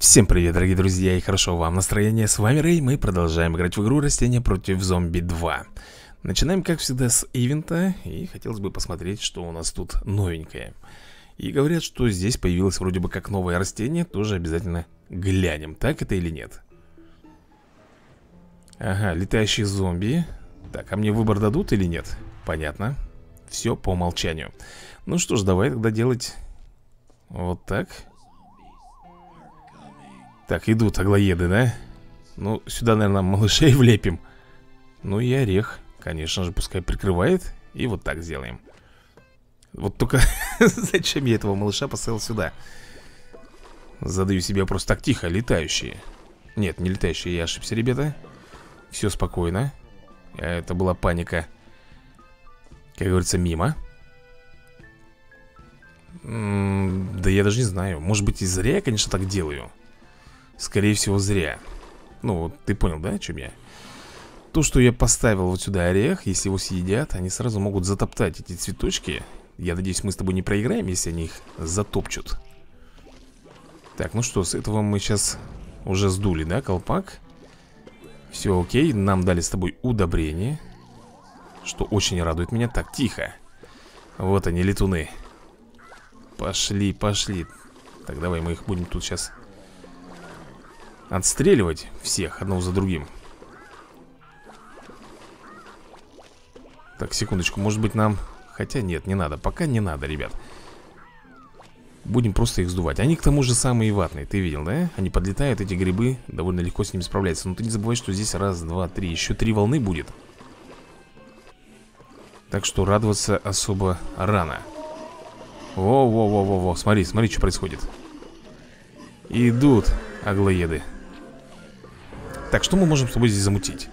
Всем привет, дорогие друзья, и хорошо вам настроение. С вами Рэй, мы продолжаем играть в игру Растения против зомби 2. Начинаем, как всегда, с ивента, и хотелось бы посмотреть, что у нас тут новенькое. И говорят, что здесь появилось вроде бы как новое растение, тоже обязательно глянем, так это или нет. Ага, летающие зомби. Так, а мне выбор дадут или нет? Понятно. Все по умолчанию. Ну что ж, давай тогда делать вот так. Так, идут аглоеды, да? Ну, сюда, наверное, малышей влепим. Ну и орех, конечно же, пускай прикрывает И вот так сделаем. Вот только зачем я этого малыша поставил сюда? Задаю себе вопрос Так, тихо, летающие. Нет, не летающие, я ошибся, ребята. Все спокойно. Это была паника Как говорится, мимо. М -м Да я даже не знаю. Может быть и зря я, конечно, так делаю Скорее всего, зря. Ну, ты понял, да, о чем я? То, что я поставил вот сюда орех Если его съедят, они сразу могут затоптать эти цветочки. Я надеюсь, мы с тобой не проиграем, если они их затопчут. Так, ну что, с этого мы сейчас уже сдули, да, колпак? Все окей, нам дали с тобой удобрение Что очень радует меня. Так, тихо. Вот они, летуны. Пошли, пошли. Так, давай мы их будем тут сейчас Отстреливать всех одного за другим. Так, секундочку, может быть нам... Хотя нет, не надо, пока не надо, ребят. Будем просто их сдувать. Они к тому же самые ватные, ты видел, да? Они подлетают, эти грибы, довольно легко с ними справляются. Но ты не забывай, что здесь раз, два, три Еще три волны будет. Так что радоваться особо рано. Во-во-во-во-во Смотри, смотри, что происходит. Идут аглоеды так, что мы можем с тобой здесь замутить?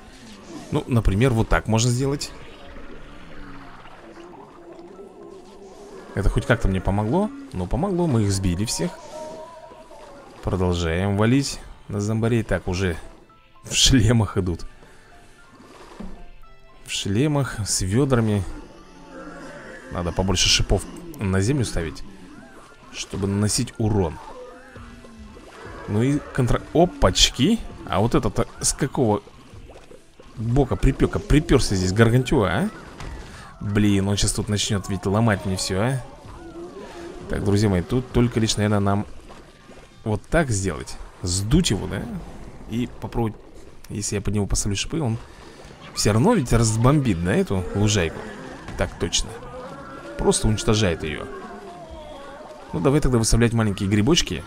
Ну, например, вот так можно сделать. Это хоть как-то мне помогло Но помогло, мы их сбили всех. Продолжаем валить. На зомбарей Так, уже в шлемах идут. В шлемах, с ведрами. Надо побольше шипов на землю ставить Чтобы наносить урон. Ну и контр... Опачки а вот этот с какого бока припека приперся здесь гаргантюа, а? Блин, он сейчас тут начнет ведь ломать мне все, а? Так, друзья мои, тут только лишь, наверное, нам вот так сделать Сдуть его, да? И попробовать, если я под него поставлю шипы, он все равно ведь разбомбит, да, эту лужайку Так точно Просто уничтожает ее Ну, давай тогда выставлять маленькие грибочки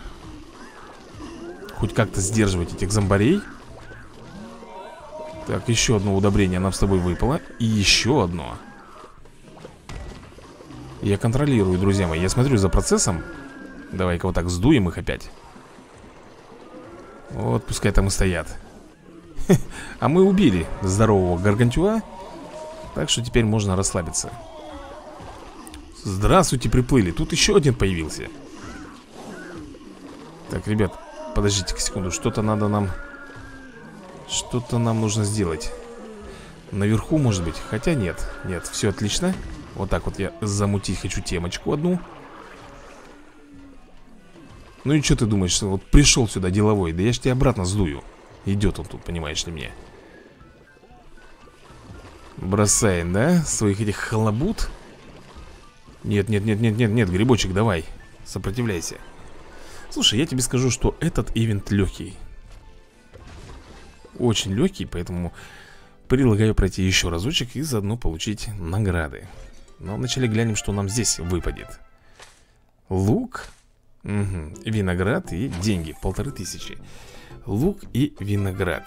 Хоть как-то сдерживать этих зомбарей. Так, еще одно удобрение нам с тобой выпало. И еще одно. Я контролирую, друзья мои. Я смотрю за процессом. Давай-ка вот так сдуем их опять. Вот, пускай там и стоят. А мы убили здорового гаргантюа Так что теперь можно расслабиться. Здравствуйте, приплыли. Тут еще один появился. Так, ребят, Подождите-ка секунду, что-то надо нам Что-то нам нужно сделать. Наверху, может быть, хотя нет Нет, все отлично. Вот так вот я замутить хочу темочку одну. Ну и что ты думаешь, что вот пришел сюда деловой? Да я ж тебя обратно сдую. Идет он тут, понимаешь ли, мне. Бросаем, да, своих этих халабут Нет, нет, нет, нет, нет, нет, грибочек, давай. Сопротивляйся Слушай, я тебе скажу, что этот ивент легкий Очень легкий, поэтому предлагаю пройти еще разочек и заодно получить награды. Но вначале глянем, что нам здесь выпадет. Лук угу. Виноград и деньги, полторы тысячи. Лук и виноград.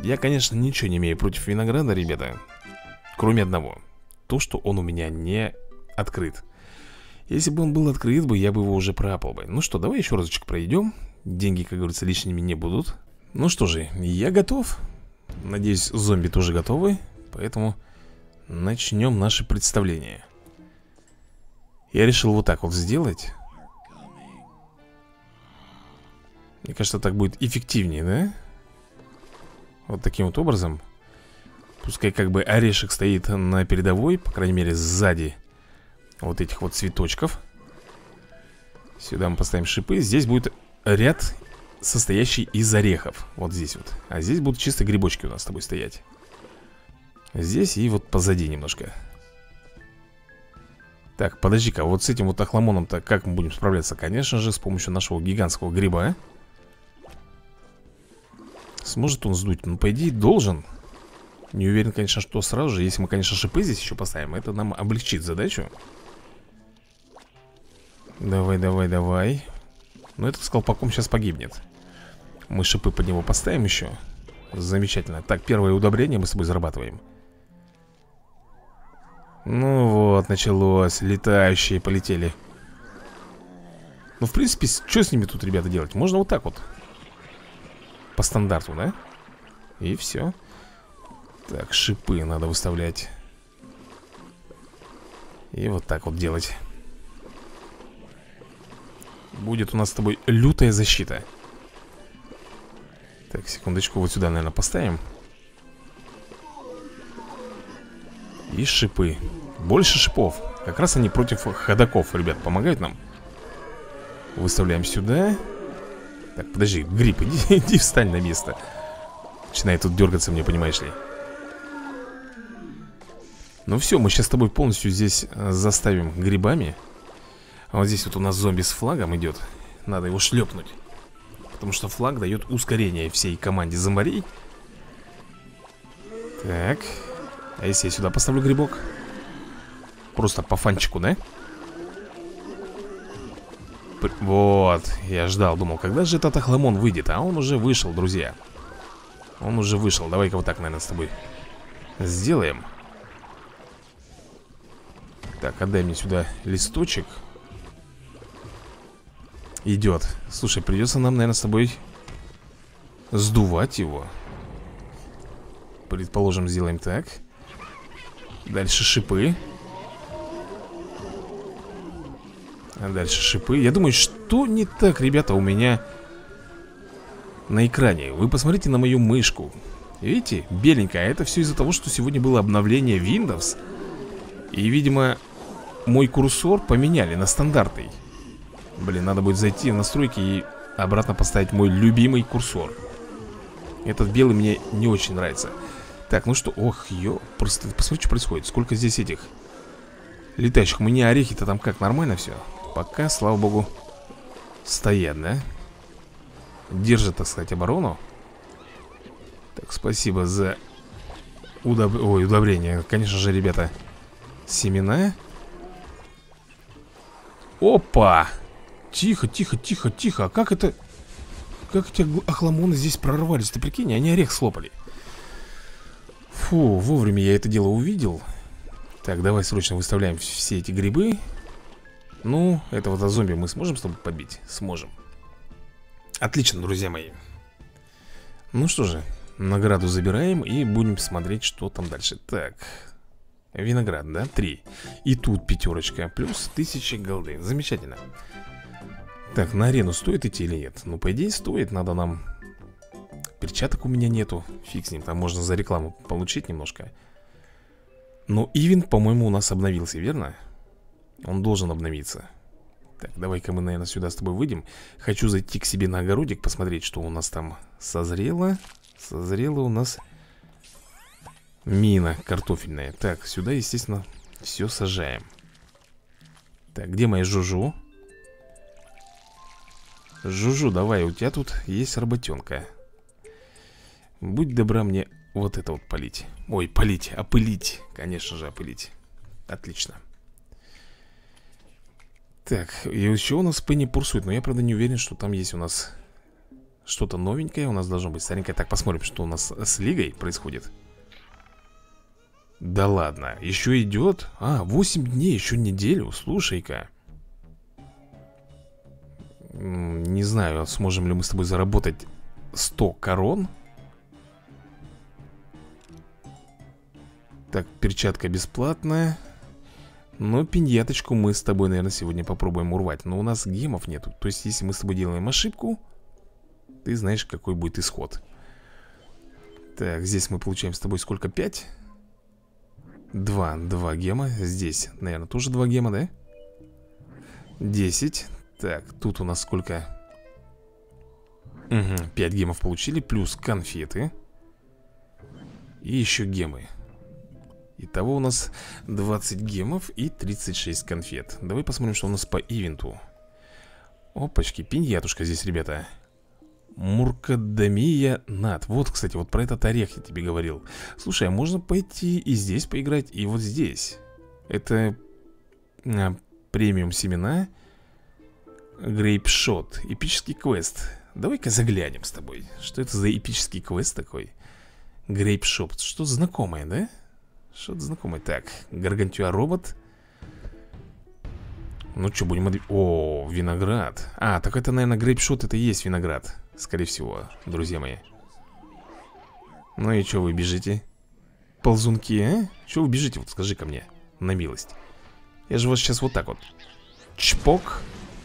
Я, конечно, ничего не имею против винограда, ребята Кроме одного. То, что он у меня не открыт если бы он был открыт бы, я бы его уже пропал бы. Ну что, давай еще разочек пройдем Деньги, как говорится, лишними не будут. Ну что же, я готов. Надеюсь, зомби тоже готовы. Поэтому начнем наше представление. Я решил вот так вот сделать. Мне кажется, так будет эффективнее, да? Вот таким вот образом. Пускай как бы орешек стоит на передовой По крайней мере, сзади вот этих вот цветочков. Сюда мы поставим шипы. Здесь будет ряд, состоящий из орехов. Вот здесь вот. А здесь будут чисто грибочки у нас с тобой стоять. Здесь и вот позади немножко. Так, подожди-ка, вот с этим вот охламоном-то как мы будем справляться? Конечно же, с помощью нашего гигантского гриба. Сможет он сдуть? Ну, по идее, должен. Не уверен, конечно, что сразу же. Если мы, конечно, шипы здесь еще поставим Это нам облегчит задачу Давай, давай, давай. Но этот с колпаком сейчас погибнет. Мы шипы под него поставим еще Замечательно. Так, первое удобрение мы с тобой зарабатываем. Ну вот, началось. Летающие полетели. Ну, в принципе, что с ними тут, ребята, делать? Можно вот так вот. По стандарту, да? И все Так, шипы надо выставлять. И вот так вот делать Будет у нас с тобой лютая защита. Так, секундочку, вот сюда, наверное, поставим. И шипы. Больше шипов. Как раз они против ходаков, ребят, помогают нам. Выставляем сюда. Так, подожди, гриб, иди, иди встань на место. Начинает тут дергаться мне, понимаешь ли. Ну все, мы сейчас с тобой полностью здесь э, заставим грибами а вот здесь вот у нас зомби с флагом идет. Надо его шлепнуть. Потому что флаг дает ускорение всей команде зомбарей. Так. А если я сюда поставлю грибок? Просто по фанчику, да? Вот, я ждал, думал, когда же этот охламон выйдет? А он уже вышел, друзья. Он уже вышел, давай-ка вот так, наверное, с тобой Сделаем. Так, отдай мне сюда листочек Идет. Слушай, придется нам, наверное, с тобой Сдувать его. Предположим, сделаем так. Дальше шипы. А Дальше шипы. Я думаю, что не так, ребята, у меня На экране. Вы посмотрите на мою мышку. Видите, беленькая. Это все из-за того, что сегодня было обновление Windows. И, видимо, мой курсор поменяли на стандартный Блин, надо будет зайти в настройки и обратно поставить мой любимый курсор. Этот белый мне не очень нравится. Так, ну что, ох, ё, просто посмотри, что происходит. Сколько здесь этих летающих? Мне орехи-то там как, нормально все? Пока, слава богу, стоят, да? Держат, так сказать, оборону. Так, спасибо за удоб... Ой, удобрение. Конечно же, ребята, семена. Опа! Тихо, тихо, тихо, тихо. А как это... Как эти охламоны здесь прорвались? Ты прикинь, они орех слопали. Фу, вовремя я это дело увидел. Так, давай срочно выставляем все эти грибы. Ну, этого-то зомби мы сможем с тобой побить? Сможем. Отлично, друзья мои. Ну что же, награду забираем и будем смотреть, что там дальше. Так, виноград, да? Три. И тут пятерочка, плюс тысячи голды. Замечательно так, на арену стоит идти или нет? Ну, по идее, стоит, надо нам. Перчаток у меня нету Фиг с ним, там можно за рекламу получить немножко. Но ивент, по-моему, у нас обновился, верно? Он должен обновиться. Так, давай-ка мы, наверное, сюда с тобой выйдем. Хочу зайти к себе на огородик Посмотреть, что у нас там созрело. Созрело у нас Мина картофельная. Так, сюда, естественно, все сажаем. Так, где моя жужу? Жужу, давай, у тебя тут есть работенка. Будь добра мне вот это вот полить. Ой, полить, опылить Конечно же, опылить. Отлично. Так, и еще у нас Пенни пурсует Но я, правда, не уверен, что там есть у нас Что-то новенькое. У нас должно быть Старенькое, так, посмотрим, что у нас с Лигой происходит. Да ладно, еще идет. А, 8 дней, еще неделю, слушай-ка не знаю, сможем ли мы с тобой заработать 100 корон. Так, перчатка бесплатная. Но пиньяточку мы с тобой, наверное, сегодня попробуем урвать. Но у нас гемов нету. То есть, если мы с тобой делаем ошибку Ты знаешь, какой будет исход. Так, здесь мы получаем с тобой сколько? 5? 2, 2 гема. Здесь, наверное, тоже 2 гема, да? 10 так, тут у нас сколько? Угу, 5 гемов получили, плюс конфеты. И еще гемы. Итого у нас 20 гемов и 36 конфет. Давай посмотрим, что у нас по ивенту. Опачки, пиньятушка здесь, ребята. Муркадамия над. Вот, кстати, вот про этот орех я тебе говорил. Слушай, а можно пойти и здесь поиграть, и вот здесь. Это а, премиум семена Грейпшот. Эпический квест. Давай-ка заглянем с тобой. Что это за эпический квест такой? Грейпшот. Что знакомое, да? Что-то знакомое. Так, Гаргантюа робот. Ну что, будем... О, виноград. А, так это, наверное, грейпшот Это и есть виноград Скорее всего, друзья мои. Ну и что вы бежите? Ползунки, а? Что вы бежите? Вот скажи ко мне На милость. Я же вас сейчас вот так вот. Чпок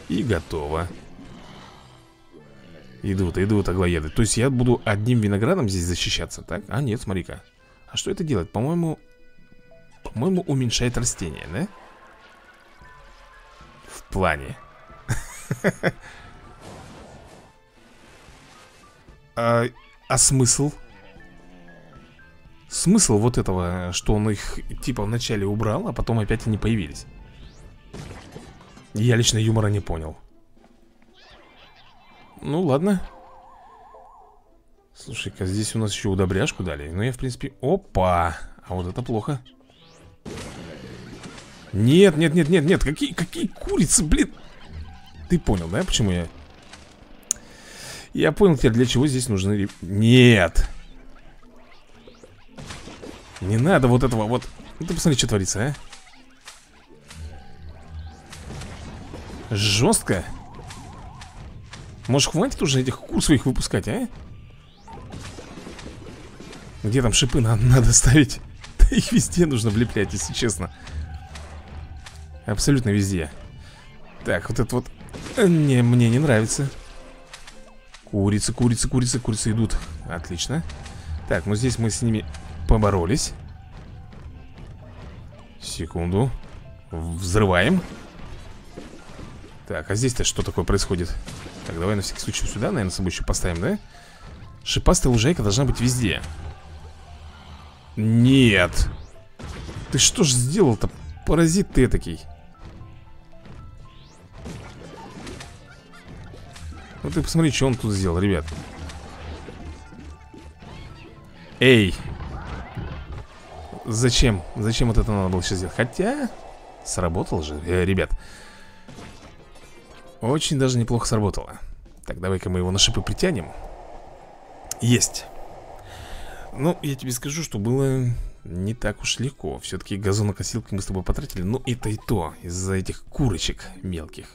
И готово Идут, идут аглоеды То есть я буду одним виноградом здесь защищаться, так? А нет, смотри-ка А что это делает? По-моему, по-моему, уменьшает растение, да? В плане а, а смысл? Смысл вот этого, что он их типа вначале убрал, а потом опять они появились Я лично юмора не понял. Ну ладно. Слушай-ка, здесь у нас еще удобряшку дали. Ну я в принципе... Опа! А вот это плохо. Нет, нет, нет, нет, нет Какие, какие курицы, блин. Ты понял, да, почему я? Я понял теперь, для чего здесь нужны Нет. Не надо вот этого вот. Ну ты посмотри, что творится, а Жестко Может хватит уже этих кур своих выпускать, а? Где там шипы надо, надо ставить? Да их везде нужно влеплять, если честно. Абсолютно везде. Так, вот это вот не, Мне не нравится. Курицы, курицы, курицы, курицы идут. Отлично. Так, ну здесь мы с ними поборолись. Секунду. Взрываем Так, а здесь-то что такое происходит? Так, давай на всякий случай сюда, наверное, с собой еще поставим, да? Шипастая лужайка должна быть везде Нет Ты что ж сделал-то, паразит ты такой? Ну ты посмотри, что он тут сделал, ребят Эй Зачем? Зачем вот это надо было сейчас сделать? Хотя Сработало же, э, ребят Очень даже неплохо сработало. Так, давай-ка мы его на шипы притянем. Есть. Ну, я тебе скажу, что было не так уж легко. Все-таки газонокосилку мы с тобой потратили. Но это и то, из-за этих курочек мелких.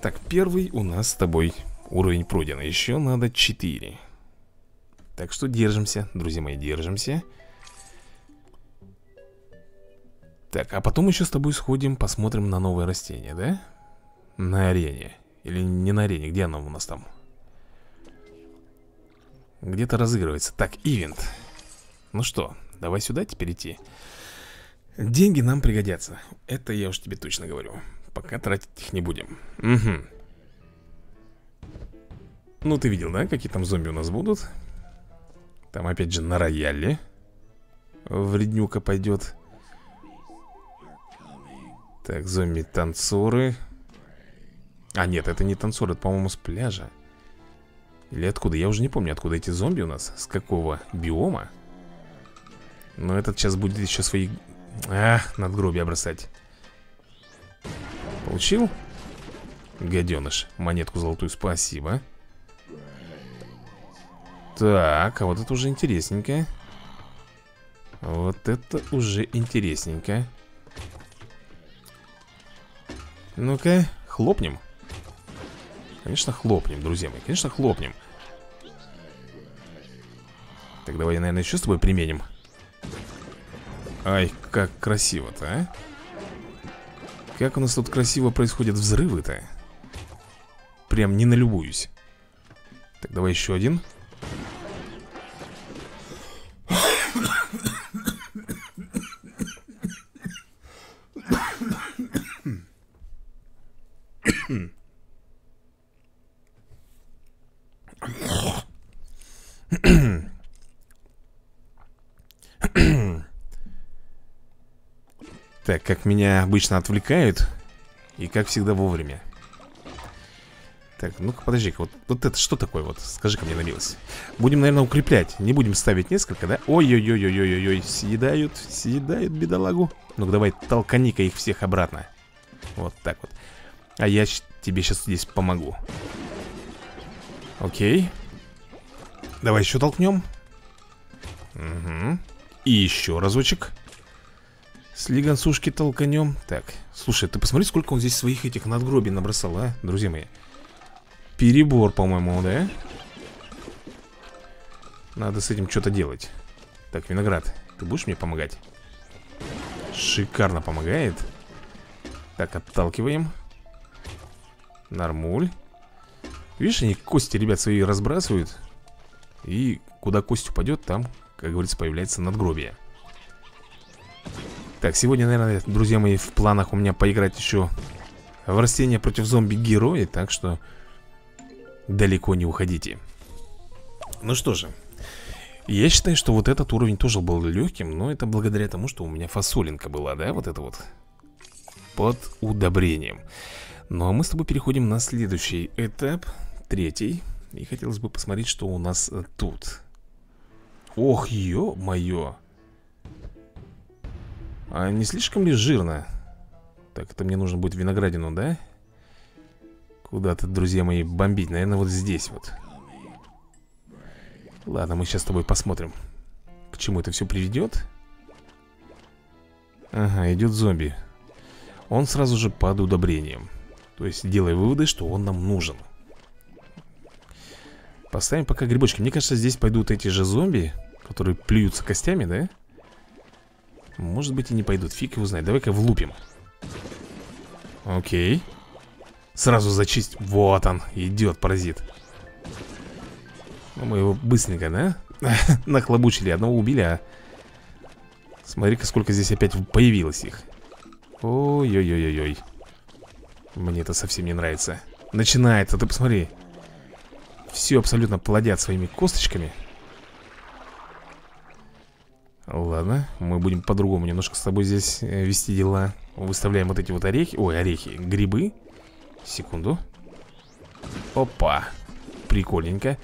Так, первый у нас с тобой уровень пройден Еще надо 4 Так что держимся, друзья мои, держимся. Так, а потом еще с тобой сходим, посмотрим на новое растение, да? На арене. Или не на арене, где оно у нас там? Где-то разыгрывается. Так, ивент. Ну что, давай сюда теперь идти. Деньги нам пригодятся. Это я уж тебе точно говорю. Пока тратить их не будем. Угу Ну ты видел, да, какие там зомби у нас будут? Там опять же на рояле Вреднюка пойдет. Так, зомби-танцоры А нет, это не танцоры, это, по-моему, с пляжа. Или откуда, я уже не помню, откуда эти зомби у нас С какого биома. Но этот сейчас будет еще свои А, надгробия бросать. Получил? Гаденыш, монетку золотую, спасибо. Так, а вот это уже интересненько. Вот это уже интересненько. Ну-ка, хлопнем Конечно, хлопнем, друзья мои, конечно, хлопнем. Так, давай, наверное, еще с тобой применим. Ай, как красиво-то, а? Как у нас тут красиво происходят взрывы-то? Прям не налюбуюсь. Так, давай еще один Так, как меня обычно отвлекают И как всегда вовремя. Так, ну-ка подожди-ка вот, вот это что такое вот? Скажи-ка мне набилось Будем, наверное, укреплять. Не будем ставить несколько, да? Ой-ой-ой-ой-ой-ой Съедают, съедают бедолагу. Ну-ка давай толкани-ка их всех обратно. Вот так вот. А я тебе сейчас здесь помогу. Окей. Давай еще толкнем Угу И еще разочек с лигансушки толканем. Так, слушай, ты посмотри, сколько он здесь своих этих надгробий набросал, а, друзья мои. Перебор, по-моему, да? Надо с этим что-то делать. Так, виноград, ты будешь мне помогать? Шикарно помогает. Так, отталкиваем. Нормуль. Видишь, они кости, ребят, свои разбрасывают. И куда кость упадет, там, как говорится, появляется надгробие так, сегодня, наверное, друзья мои, в планах у меня поиграть еще в растения против зомби-герои, так что далеко не уходите. Ну что же, я считаю, что вот этот уровень тоже был легким, но это благодаря тому, что у меня фасолинка была, да, вот это вот, под удобрением. Ну а мы с тобой переходим на следующий этап, третий, и хотелось бы посмотреть, что у нас тут. Ох, ё-моё! А не слишком ли жирно? Так, это мне нужно будет виноградину, да? Куда-то, друзья мои, бомбить. Наверное, вот здесь вот. Ладно, мы сейчас с тобой посмотрим К чему это все приведет Ага, идет зомби. Он сразу же под удобрением. То есть, делая выводы, что он нам нужен. Поставим пока грибочки. Мне кажется, здесь пойдут эти же зомби Которые плюются костями, да? Может быть и не пойдут, фиг его знает. Давай-ка влупим. Окей. Сразу зачисть. Вот он, идет паразит. Ну, Мы его быстренько, да? Нахлобучили, одного убили, а Смотри-ка, сколько здесь опять появилось их. Ой-ой-ой-ой-ой. Мне это совсем не нравится. Начинается, ты посмотри. Все абсолютно плодят своими косточками Ладно, мы будем по-другому немножко с тобой здесь э, вести дела. Выставляем вот эти вот орехи. Ой, орехи, грибы. Секунду. Опа, прикольненько.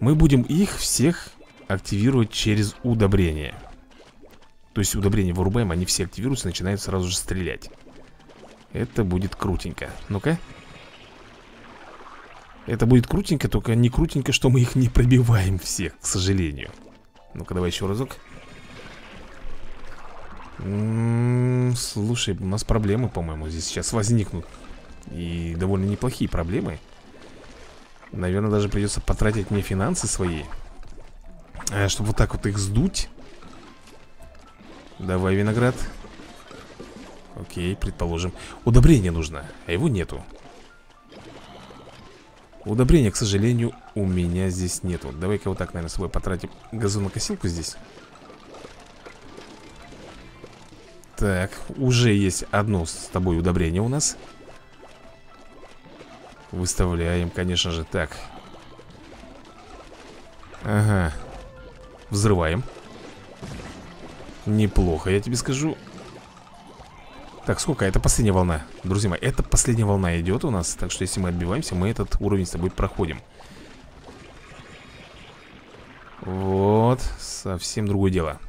Мы будем их всех активировать через удобрение. То есть удобрение вырубаем, они все активируются Начинают сразу же стрелять. Это будет крутенько. Ну-ка. Это будет крутенько, только не крутенько, что мы их не пробиваем всех, к сожалению. Ну-ка, давай еще разок М -м, слушай, у нас проблемы, по-моему, здесь сейчас возникнут. И довольно неплохие проблемы. Наверное, даже придется потратить мне финансы свои а, Чтобы вот так вот их сдуть. Давай, виноград. Окей, предположим. Удобрение нужно, а его нету. Удобрения, к сожалению, у меня здесь нету. Давай-ка вот так, наверное, с собой потратим газонокосилку здесь Так, уже есть одно с тобой удобрение у нас. Выставляем, конечно же, так. Ага. Взрываем. Неплохо, я тебе скажу. Так, сколько? Это последняя волна. Друзья мои, это последняя волна идет у нас Так что если мы отбиваемся, мы этот уровень с тобой проходим. Вот Совсем другое дело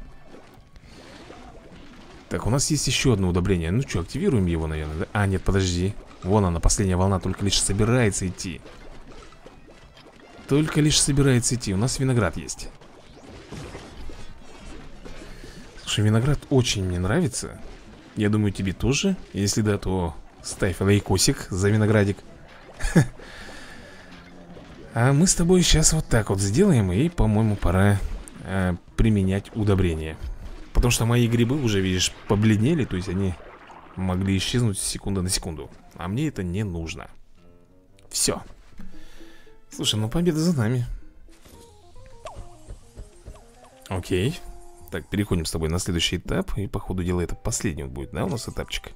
так, у нас есть еще одно удобрение. Ну что, активируем его, наверное, да? А, нет, подожди. Вон она, последняя волна, только лишь собирается идти. Только лишь собирается идти. У нас виноград есть. Слушай, виноград очень мне нравится. Я думаю, тебе тоже. Если да, то ставь лайкосик за виноградик. А мы с тобой сейчас вот так вот сделаем И, по-моему, пора э, применять удобрение Потому что мои грибы уже, видишь, побледнели То есть они могли исчезнуть с секунды на секунду. А мне это не нужно. Все Слушай, ну победа за нами. Окей. Так, переходим с тобой на следующий этап И по ходу дела это последний будет, да, у нас этапчик?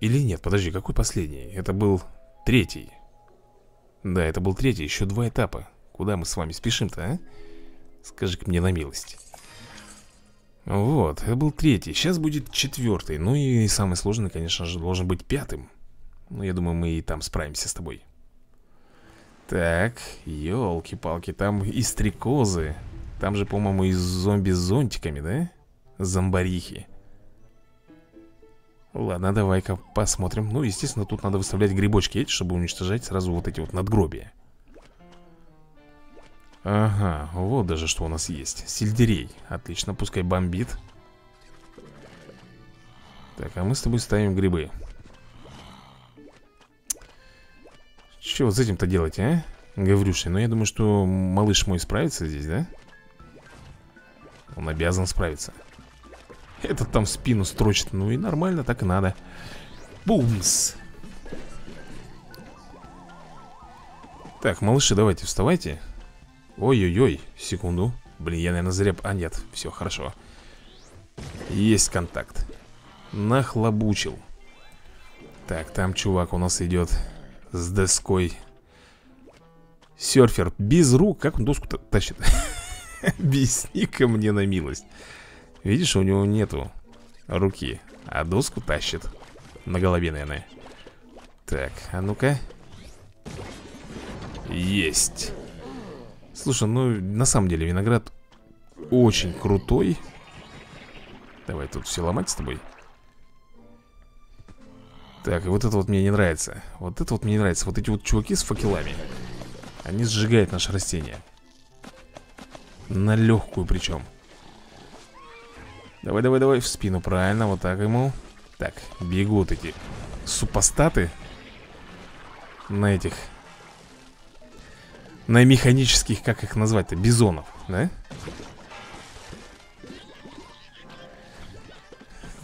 Или нет, подожди, какой последний? Это был третий. Да, это был третий, еще два этапа. Куда мы с вами спешим-то, а? Скажи-ка мне на милость. Вот, это был третий Сейчас будет четвертый. Ну и самый сложный, конечно же, должен быть пятым. Ну, я думаю, мы и там справимся с тобой. Так, елки-палки Там и стрекозы Там же, по-моему, и зомби с зонтиками, да? Зомбарихи. Ладно, давай-ка посмотрим. Ну, естественно, тут надо выставлять грибочки эти Чтобы уничтожать сразу вот эти вот надгробия Ага, вот даже что у нас есть. Сельдерей, отлично, пускай бомбит. Так, а мы с тобой ставим грибы. Что вот с этим-то делать, а? Гаврюши, ну я думаю, что малыш мой справится здесь, да? Он обязан справиться. Этот там спину строчит. Ну и нормально, так и надо. Бумс. Так, малыши, давайте, вставайте Ой-ой-ой, секунду. Блин, я, наверное, зря... А, нет, все, хорошо. Есть контакт. Нахлобучил. Так, там чувак у нас идет С доской. Серфер без рук. Как он доску тащит? Объясни-ка мне на милость. Видишь, у него нету руки А доску тащит На голове, наверное. Так, а ну-ка. Есть Слушай, ну, на самом деле, виноград Очень крутой. Давай тут все ломать с тобой. Так, и вот это вот мне не нравится. Вот это вот мне не нравится. Вот эти вот чуваки с факелами Они сжигают наше растение. На легкую причем Давай, давай, давай, в спину, правильно, вот так ему. Так, бегут эти супостаты На этих На механических, как их назвать-то, бизонов, да?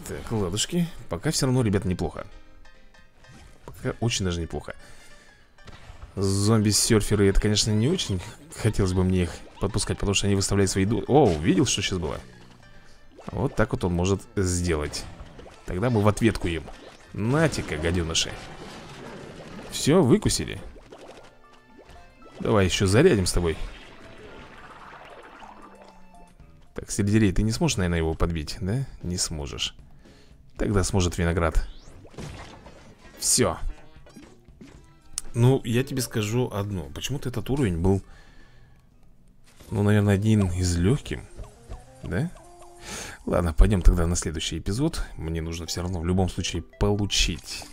Так, ладушки. Пока все равно, ребята, неплохо. Пока очень даже неплохо. Зомби-серферы, это, конечно, не очень Хотелось бы мне их подпускать, потому что они выставляют свои... О, видел, что сейчас было? Вот так вот он может сделать. Тогда мы в ответку им. Натика, гаденыши Все, выкусили Давай еще зарядим с тобой. Так, сельдерей, ты не сможешь, наверное, его подбить, да? Не сможешь. Тогда сможет виноград. Все Ну, я тебе скажу одно. Почему-то этот уровень был Ну, наверное, один из легких Да? Ладно, пойдем тогда на следующий эпизод. Мне нужно все равно в любом случае получить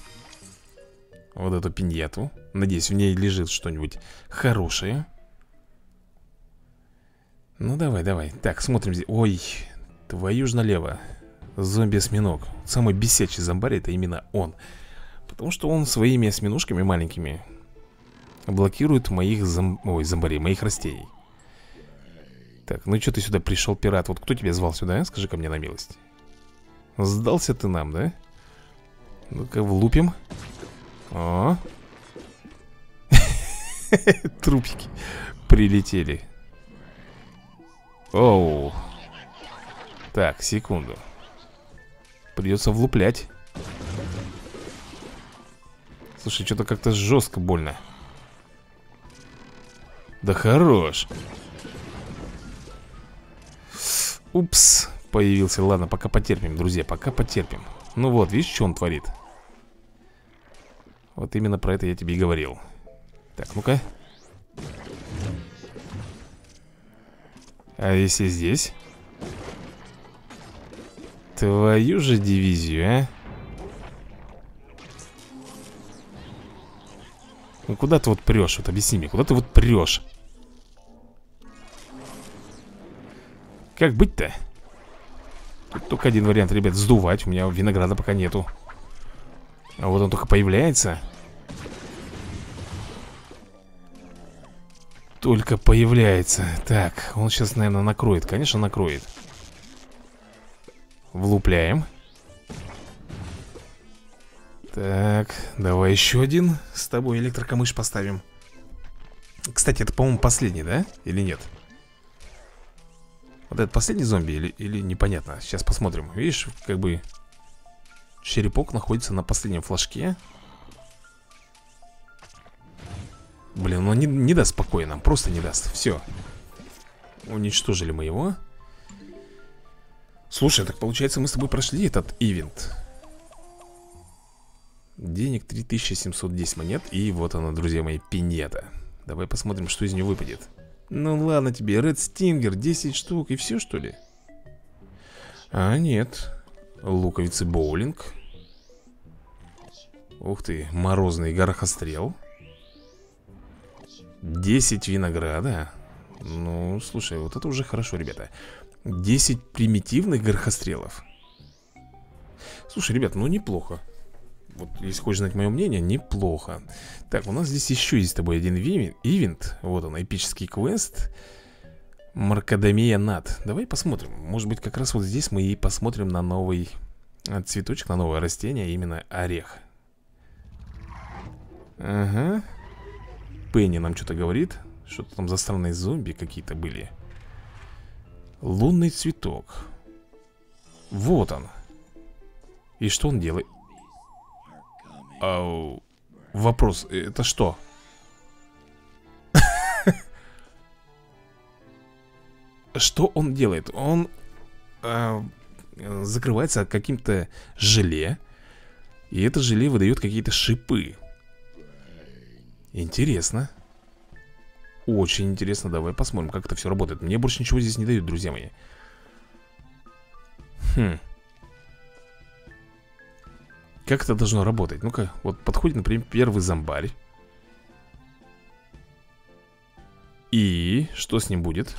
Вот эту пиньяту Надеюсь, в ней лежит что-нибудь хорошее. Ну давай, давай. Так, смотрим здесь. Ой, твою ж налево. Зомби-осьминог Самый бесячий зомбарь это именно он. Потому что он своими осьминожками маленькими Блокирует моих зом... Ой, зомбарей, моих растений. Так, ну что ты сюда пришел, пират? Вот кто тебя звал сюда, а? Скажи-ка мне на милость. Сдался ты нам, да? Ну-ка, влупим О Трупики прилетели. Оу. Так, секунду. Придется влуплять. Слушай, что-то как-то жестко больно. Да хорош. Упс, появился. Ладно, пока потерпим, друзья, пока потерпим. Ну вот, видишь, что он творит? Вот именно про это я тебе и говорил Так, ну-ка А если здесь? Твою же дивизию, а? Ну куда ты вот прешь? Вот объясни мне, куда ты вот прешь? Как быть-то? Тут только один вариант, ребят, сдувать У меня винограда пока нету А вот он только появляется. Только появляется. Так, он сейчас, наверное, накроет. Конечно, накроет. Влупляем. Так, давай еще один. С тобой электрокамыш поставим. Кстати, это, по-моему, последний, да? Или нет? Вот этот последний зомби или, или непонятно. Сейчас посмотрим. Видишь, как бы Черепок находится на последнем флажке. Блин, он не, не даст спокойно нам, просто не даст. Все Уничтожили мы его. Слушай, так получается мы с тобой прошли этот ивент. Денег 3710 монет И вот она, друзья мои, пинета Давай посмотрим, что из нее выпадет. Ну ладно тебе, Red Stinger 10 штук и все что ли? А нет Луковицы боулинг. Ух ты, морозный горохострел. 10 винограда. Ну, слушай, вот это уже хорошо, ребята. 10 примитивных горохострелов. Слушай, ребят, ну неплохо. Вот, если хочешь знать мое мнение, неплохо. Так, у нас здесь еще есть с тобой один ивент. Вот он, эпический квест Маркадамия над. Давай посмотрим. Может быть, как раз вот здесь мы и посмотрим на новый цветочек, на новое растение Именно орех. Ага. Пенни нам что-то говорит. Что-то там за странные зомби какие-то были. Лунный цветок. Вот он. И что он делает? Ау. Вопрос, это что? Что он делает? Он э, закрывается каким-то желе И это желе выдает какие-то шипы. Интересно. Очень интересно, давай посмотрим, как это все работает. Мне больше ничего здесь не дают, друзья мои. Хм. Как это должно работать? Ну-ка, вот подходит, например, первый зомбарь. И что с ним будет?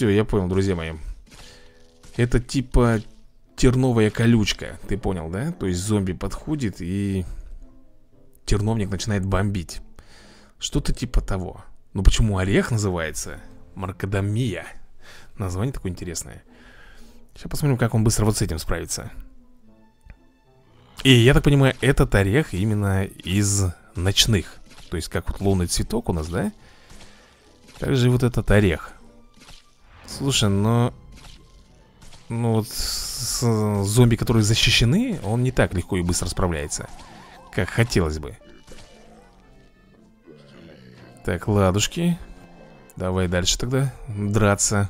Все, я понял, друзья мои. Это типа терновая колючка Ты понял, да? То есть зомби подходит и терновник начинает бомбить. Что-то типа того. Ну почему орех называется? Маркадамия Название такое интересное. Сейчас посмотрим, как он быстро вот с этим справится. И я так понимаю, этот орех именно из ночных. То есть как вот лунный цветок у нас, да? Также вот этот орех Слушай, но ну вот с зомби, которые защищены, он не так легко и быстро справляется, как хотелось бы. Так, ладушки. Давай дальше тогда драться.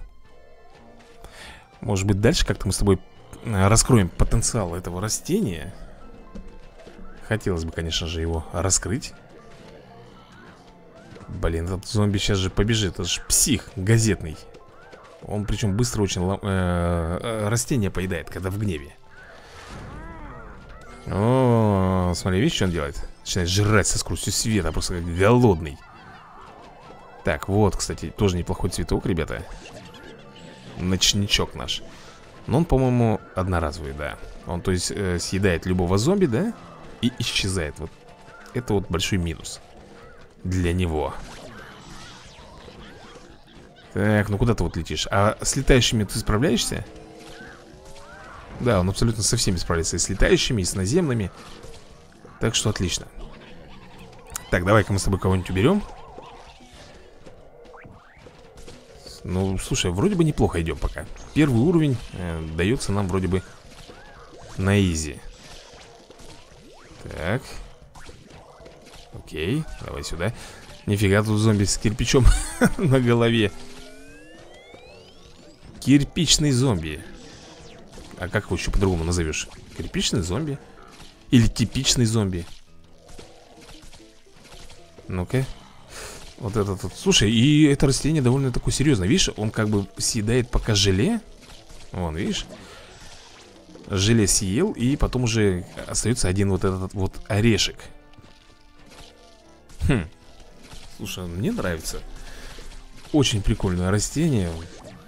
Может быть, дальше как-то мы с тобой э, раскроем потенциал этого растения. Хотелось бы, конечно же, его раскрыть. Блин, этот зомби сейчас же побежит. Это же псих газетный. Он причем быстро очень э, э, растения поедает, когда в гневе. О, смотри, видишь, что он делает? Начинает жрать со скоростью света, просто как голодный. Так, вот, кстати, тоже неплохой цветок, ребята. Ночничок наш. Но он, по-моему, одноразовый, да. Он, то есть, э, съедает любого зомби, да? И исчезает. Вот это вот большой минус для него. Так, ну куда ты вот летишь? А с летающими ты справляешься? Да, он абсолютно со всеми справится И с летающими, и с наземными. Так что отлично. Так, давай-ка мы с тобой кого-нибудь уберем. Ну, слушай, вроде бы неплохо идем пока. Первый уровень э, дается нам вроде бы на изи. Так. Окей, давай сюда. Нифига тут зомби с кирпичом на голове Кирпичный зомби. А как его еще по-другому назовешь? Кирпичный зомби? Или типичный зомби? Ну-ка. Вот этот вот. Слушай, и это растение довольно такое серьезное Видишь, он как бы съедает пока желе. Вон, видишь? Желе съел И потом уже остается один вот этот вот орешек. Хм. Слушай, мне нравится. Очень прикольное растение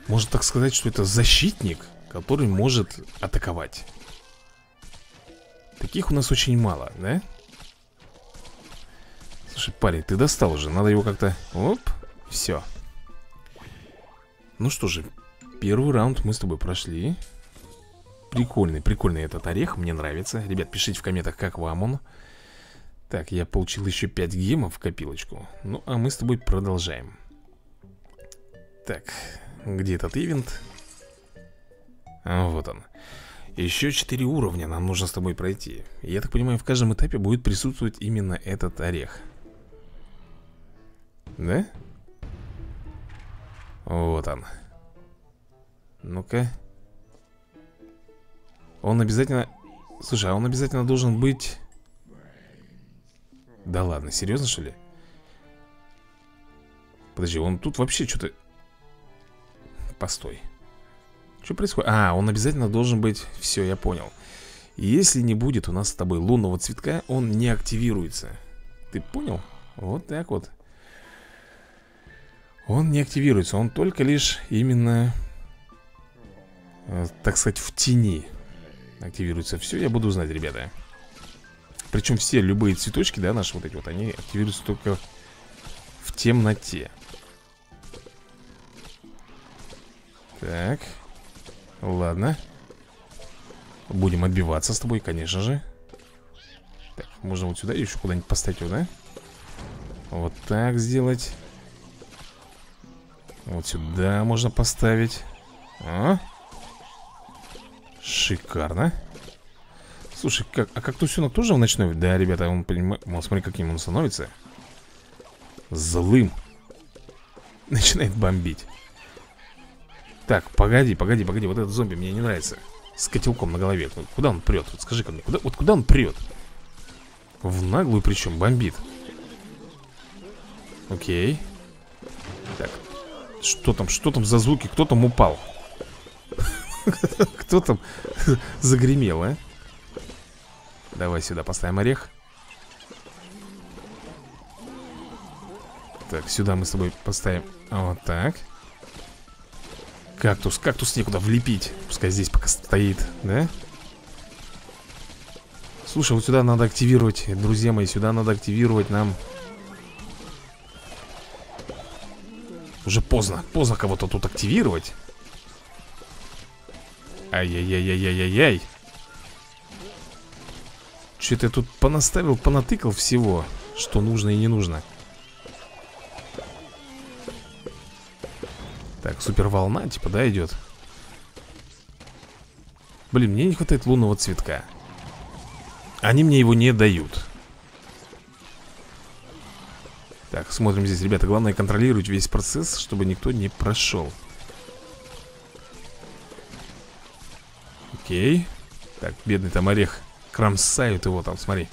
можно так сказать, что это защитник, который может атаковать. Таких у нас очень мало, да? Слушай, парень, ты достал уже. Надо его как-то... Оп, все Ну что же, первый раунд мы с тобой прошли. Прикольный, прикольный этот орех, мне нравится. Ребят, пишите в комментах, как вам он. Так, я получил еще 5 гемов в копилочку. Ну, а мы с тобой продолжаем. Так, где этот ивент? А, вот он Еще четыре уровня нам нужно с тобой пройти Я так понимаю, в каждом этапе будет присутствовать именно этот орех Да? Вот он Ну-ка Он обязательно... Слушай, а он обязательно должен быть... Да ладно, серьезно что ли? Подожди, он тут вообще что-то... Постой. Что происходит? А, он обязательно должен быть... Все, я понял. Если не будет у нас с тобой лунного цветка Он не активируется. Ты понял? Вот так вот. Он не активируется Он только лишь именно э, Так сказать, в тени Активируется. Все, я буду знать, ребята. Причем все любые цветочки, да, наши вот эти вот Они активируются только в темноте Так. Ладно. Будем отбиваться с тобой, конечно же. Так, можно вот сюда еще куда-нибудь поставить его, да? Вот так сделать. Вот сюда можно поставить. А? Шикарно. Слушай, как, а как Тусенок тоже в ночной? Да, ребята, он понимает Вон, смотри, каким он становится. Злым. Начинает бомбить так, погоди, погоди, погоди Вот этот зомби мне не нравится С котелком на голове Куда он прет? Вот скажи ко мне куда, Вот куда он прет? В наглую причем бомбит Окей Так Что там, что там за звуки? Кто там упал? Кто там загремел, а? Давай сюда поставим орех Так, сюда мы с тобой поставим Вот так Кактус, кактус некуда влепить. Пускай здесь пока стоит, да? Слушай, вот сюда надо активировать Друзья мои, сюда надо активировать нам Уже поздно, поздно кого-то тут активировать. Ай-яй-яй-яй-яй-яй Что-то я тут понаставил, понатыкал всего Что нужно и не нужно Так, супер волна, типа, да, идет Блин, мне не хватает лунного цветка. Они мне его не дают. Так, смотрим здесь, ребята. Главное контролировать весь процесс, чтобы никто не прошел Окей. Так, бедный там орех. Кромсают его там, смотри.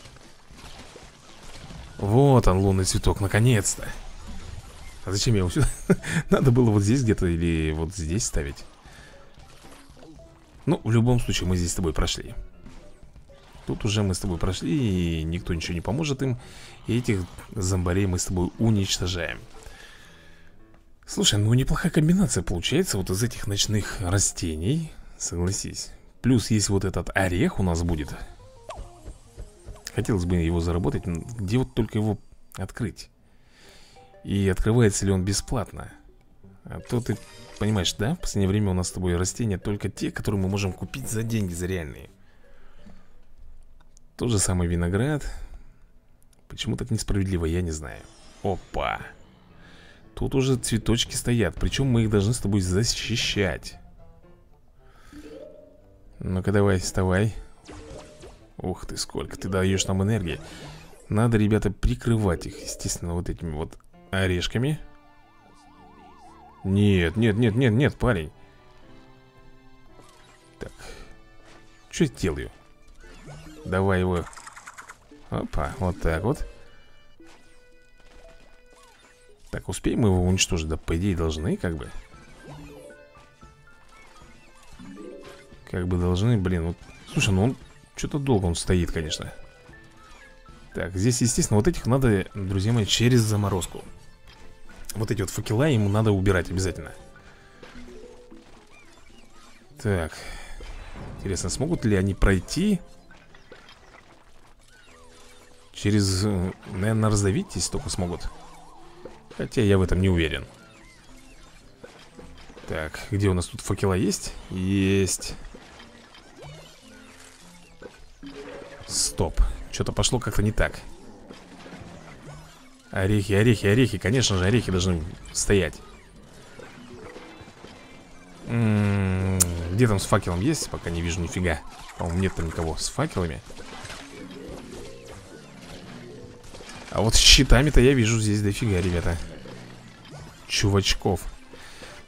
Вот он, лунный цветок, наконец-то а зачем я его сюда? Надо было вот здесь где-то или вот здесь ставить. Ну, в любом случае мы здесь с тобой прошли. Тут уже мы с тобой прошли И никто ничего не поможет им. И этих зомбарей мы с тобой уничтожаем. Слушай, ну неплохая комбинация получается Вот из этих ночных растений. Согласись. Плюс есть вот этот орех у нас будет. Хотелось бы его заработать. Где вот только его открыть и открывается ли он бесплатно? А то ты понимаешь, да? В последнее время у нас с тобой растения только те, которые мы можем купить за деньги, за реальные. Тот же самый виноград. Почему так несправедливо, я не знаю. Опа! Тут уже цветочки стоят Причем мы их должны с тобой защищать. Ну-ка давай, вставай. Ух ты, сколько ты даешь нам энергии. Надо, ребята, прикрывать их Естественно, вот этими вот Орешками. Нет, нет, нет, нет, нет, парень. Так Что я делаю? Давай его. Опа, вот так вот. Так, успеем его уничтожить? Да, по идее, должны, как бы. Как бы должны, блин, вот. Слушай, ну он Что-то долго он стоит, конечно. Так, здесь, естественно, вот этих надо, друзья мои, через заморозку вот эти вот факела ему надо убирать обязательно. Так. Интересно, смогут ли они пройти Через, э, наверное, раздавить, если только смогут? Хотя я в этом не уверен. Так, где у нас тут факела есть? Есть. Стоп. Что-то пошло как-то не так Орехи, орехи, орехи. Конечно же, орехи должны стоять. М -м -м, Где там с факелом есть? Пока не вижу нифига. По-моему нет там никого с факелами. А вот щитами-то я вижу здесь дофига, ребята. Чувачков.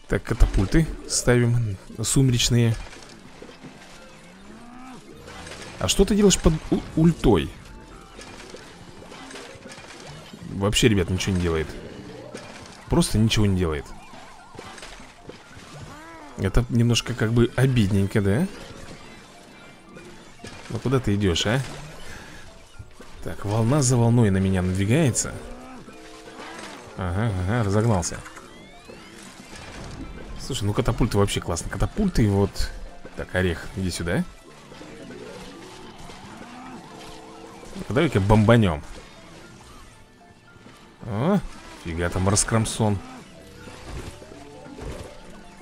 Так, катапульты ставим Сумеречные. А что ты делаешь под ультой? Вообще, ребят, ничего не делает. Просто ничего не делает. Это немножко как бы обидненько, да? Ну куда ты идешь, а? Так, волна за волной на меня надвигается. Ага, ага, разогнался. Слушай, ну катапульты вообще классно. Катапульты и вот... Так, орех, иди сюда. Давай-ка бомбанем О, фига там раскромсон.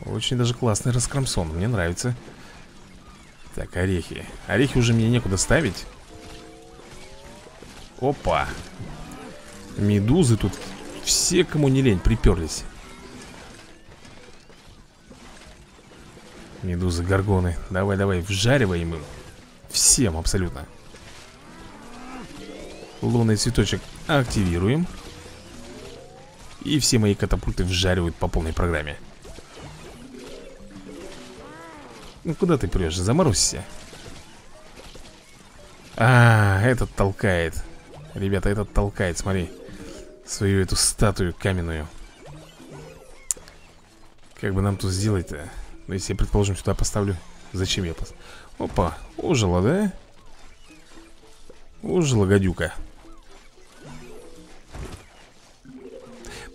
Очень даже классный раскромсон Мне нравится. Так, орехи. Орехи уже мне некуда ставить. Опа. Медузы тут все, кому не лень, приперлись. Медузы, горгоны. Давай, давай, вжариваем им. Всем абсолютно. Лунный цветочек активируем И все мои катапульты вжаривают по полной программе Ну куда ты прешь? Заморозься А, этот толкает Ребята, этот толкает, смотри Свою эту статую каменную Как бы нам тут сделать-то? Ну, если я, предположим, сюда поставлю Зачем я поставлю? Опа, ужила, да? Ужила гадюка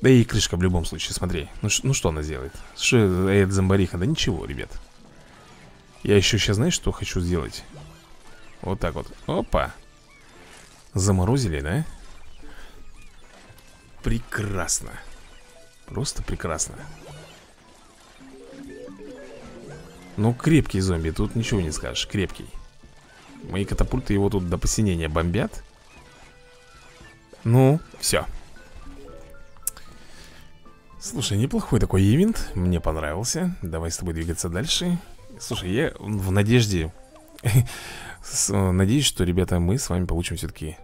Да и крышка в любом случае, смотри Ну, ну что она сделает? Что это зомбариха? Да ничего, ребят Я еще сейчас, знаешь, что хочу сделать? Вот так вот Опа Заморозили, да? Прекрасно Просто прекрасно Ну, крепкий зомби, тут ничего не скажешь Крепкий Мои катапульты его тут до посинения бомбят Ну, все Слушай, неплохой такой ивент Мне понравился. Давай с тобой двигаться дальше. Слушай, я в надежде Надеюсь, что, ребята, мы с вами получим все-таки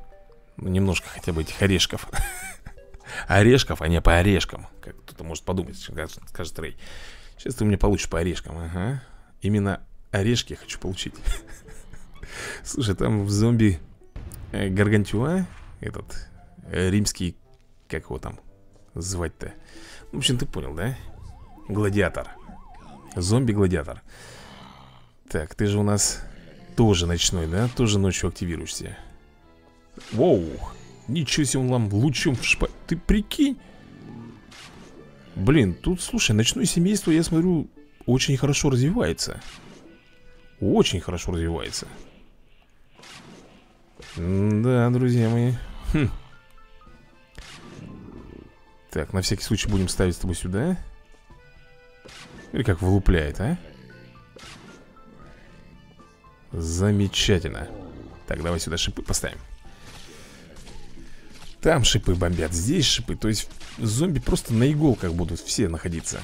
Немножко хотя бы этих орешков. Орешков, а не по орешкам. Как кто-то может подумать, скажет Рэй. Сейчас ты у меня получишь по орешкам Ага. Именно орешки я хочу получить. Слушай, там в зомби э, Гаргантюа Этот э, римский Как его там звать-то в общем, ты понял, да? Гладиатор. Зомби-гладиатор. Так, ты же у нас тоже ночной, да? Тоже ночью активируешься. Воу Ничего себе, он нам лучом в шпа... Ты прикинь. Блин, тут, слушай, ночное семейство, я смотрю, очень хорошо развивается. Очень хорошо развивается. Да, друзья мои. Хм. Так, на всякий случай будем ставить с тобой сюда. Или как вылупляет, а? Замечательно. Так, давай сюда шипы поставим. Там шипы бомбят, здесь шипы. То есть зомби просто на иголках будут все находиться.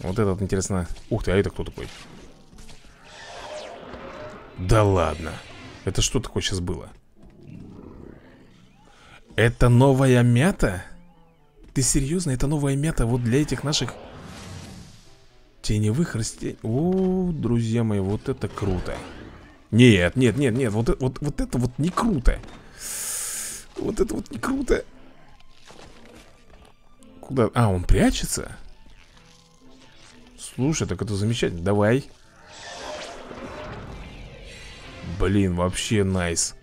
Вот этот, интересно. Ух ты, а это кто такой? Да ладно. Это что такое сейчас было? Это новая мята? Ты серьезно? Это новая мята вот для этих наших теневых растений? О, друзья мои, вот это круто Нет, нет, нет, нет, вот, вот, вот это вот не круто Вот это вот не круто Куда? А, он прячется? Слушай, так это замечательно Давай Блин, вообще найс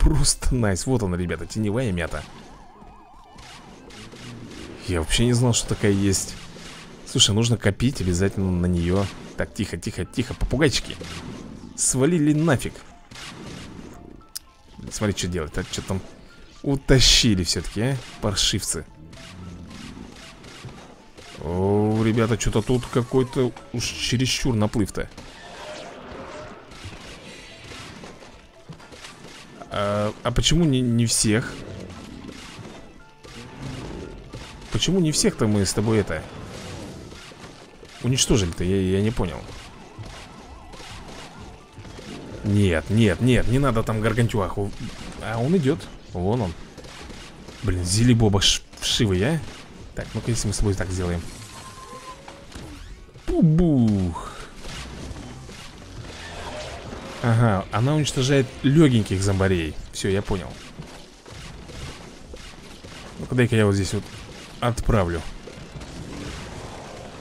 Просто найс. Вот она, ребята, теневая мята. Я вообще не знал, что такая есть. Слушай, нужно копить обязательно на нее. Так, тихо, тихо, тихо, попугайчики. Свалили нафиг. Смотри, что делать. Так, что там утащили все-таки, а? Паршивцы. О, ребята, что-то тут какой-то уж чересчур наплыв-то. А, а почему не, не всех? Почему не всех-то мы с тобой это уничтожили-то? Я, я не понял. Нет, нет, нет, не надо там гаргантюаху. А он идет, вон он. Блин, зелебоба вшивый, а Так, ну-ка, если мы с тобой так сделаем. Пубух Ага, она уничтожает легеньких зомбарей. Все, я понял. Ну-ка, дай-ка я вот здесь вот отправлю.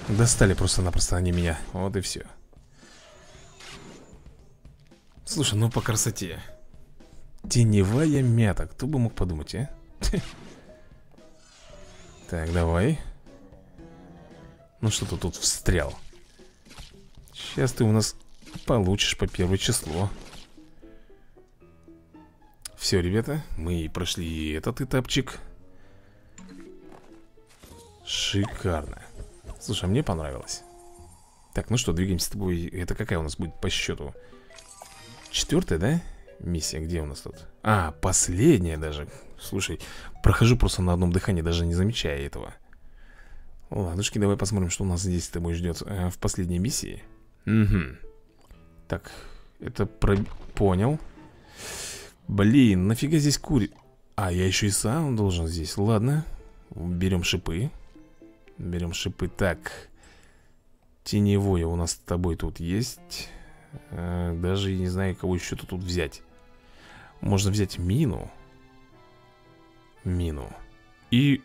Достали просто-напросто они меня. Вот и все Слушай, ну по красоте. Теневая мята. Кто бы мог подумать, а? Так, давай. Ну что ты тут встрял. Сейчас ты у нас получишь по первое число. Все, ребята, мы прошли этот этапчик. Шикарно. Слушай, а мне понравилось. Так, ну что, двигаемся с тобой. Это какая у нас будет по счету? Четвертая, да? Миссия, где у нас тут? А, последняя даже. Слушай, прохожу просто на одном дыхании Даже не замечая этого. Ладушки, давай посмотрим, что у нас здесь с тобой ждет э, В последней миссии. Угу Так, это про... Понял. Блин, нафига здесь кури... А, я еще и сам должен здесь. Ладно, берем шипы. Берем шипы. Так Теневое у нас с тобой тут есть. Э, Даже не знаю, кого еще тут взять. Можно взять мину. Мину. И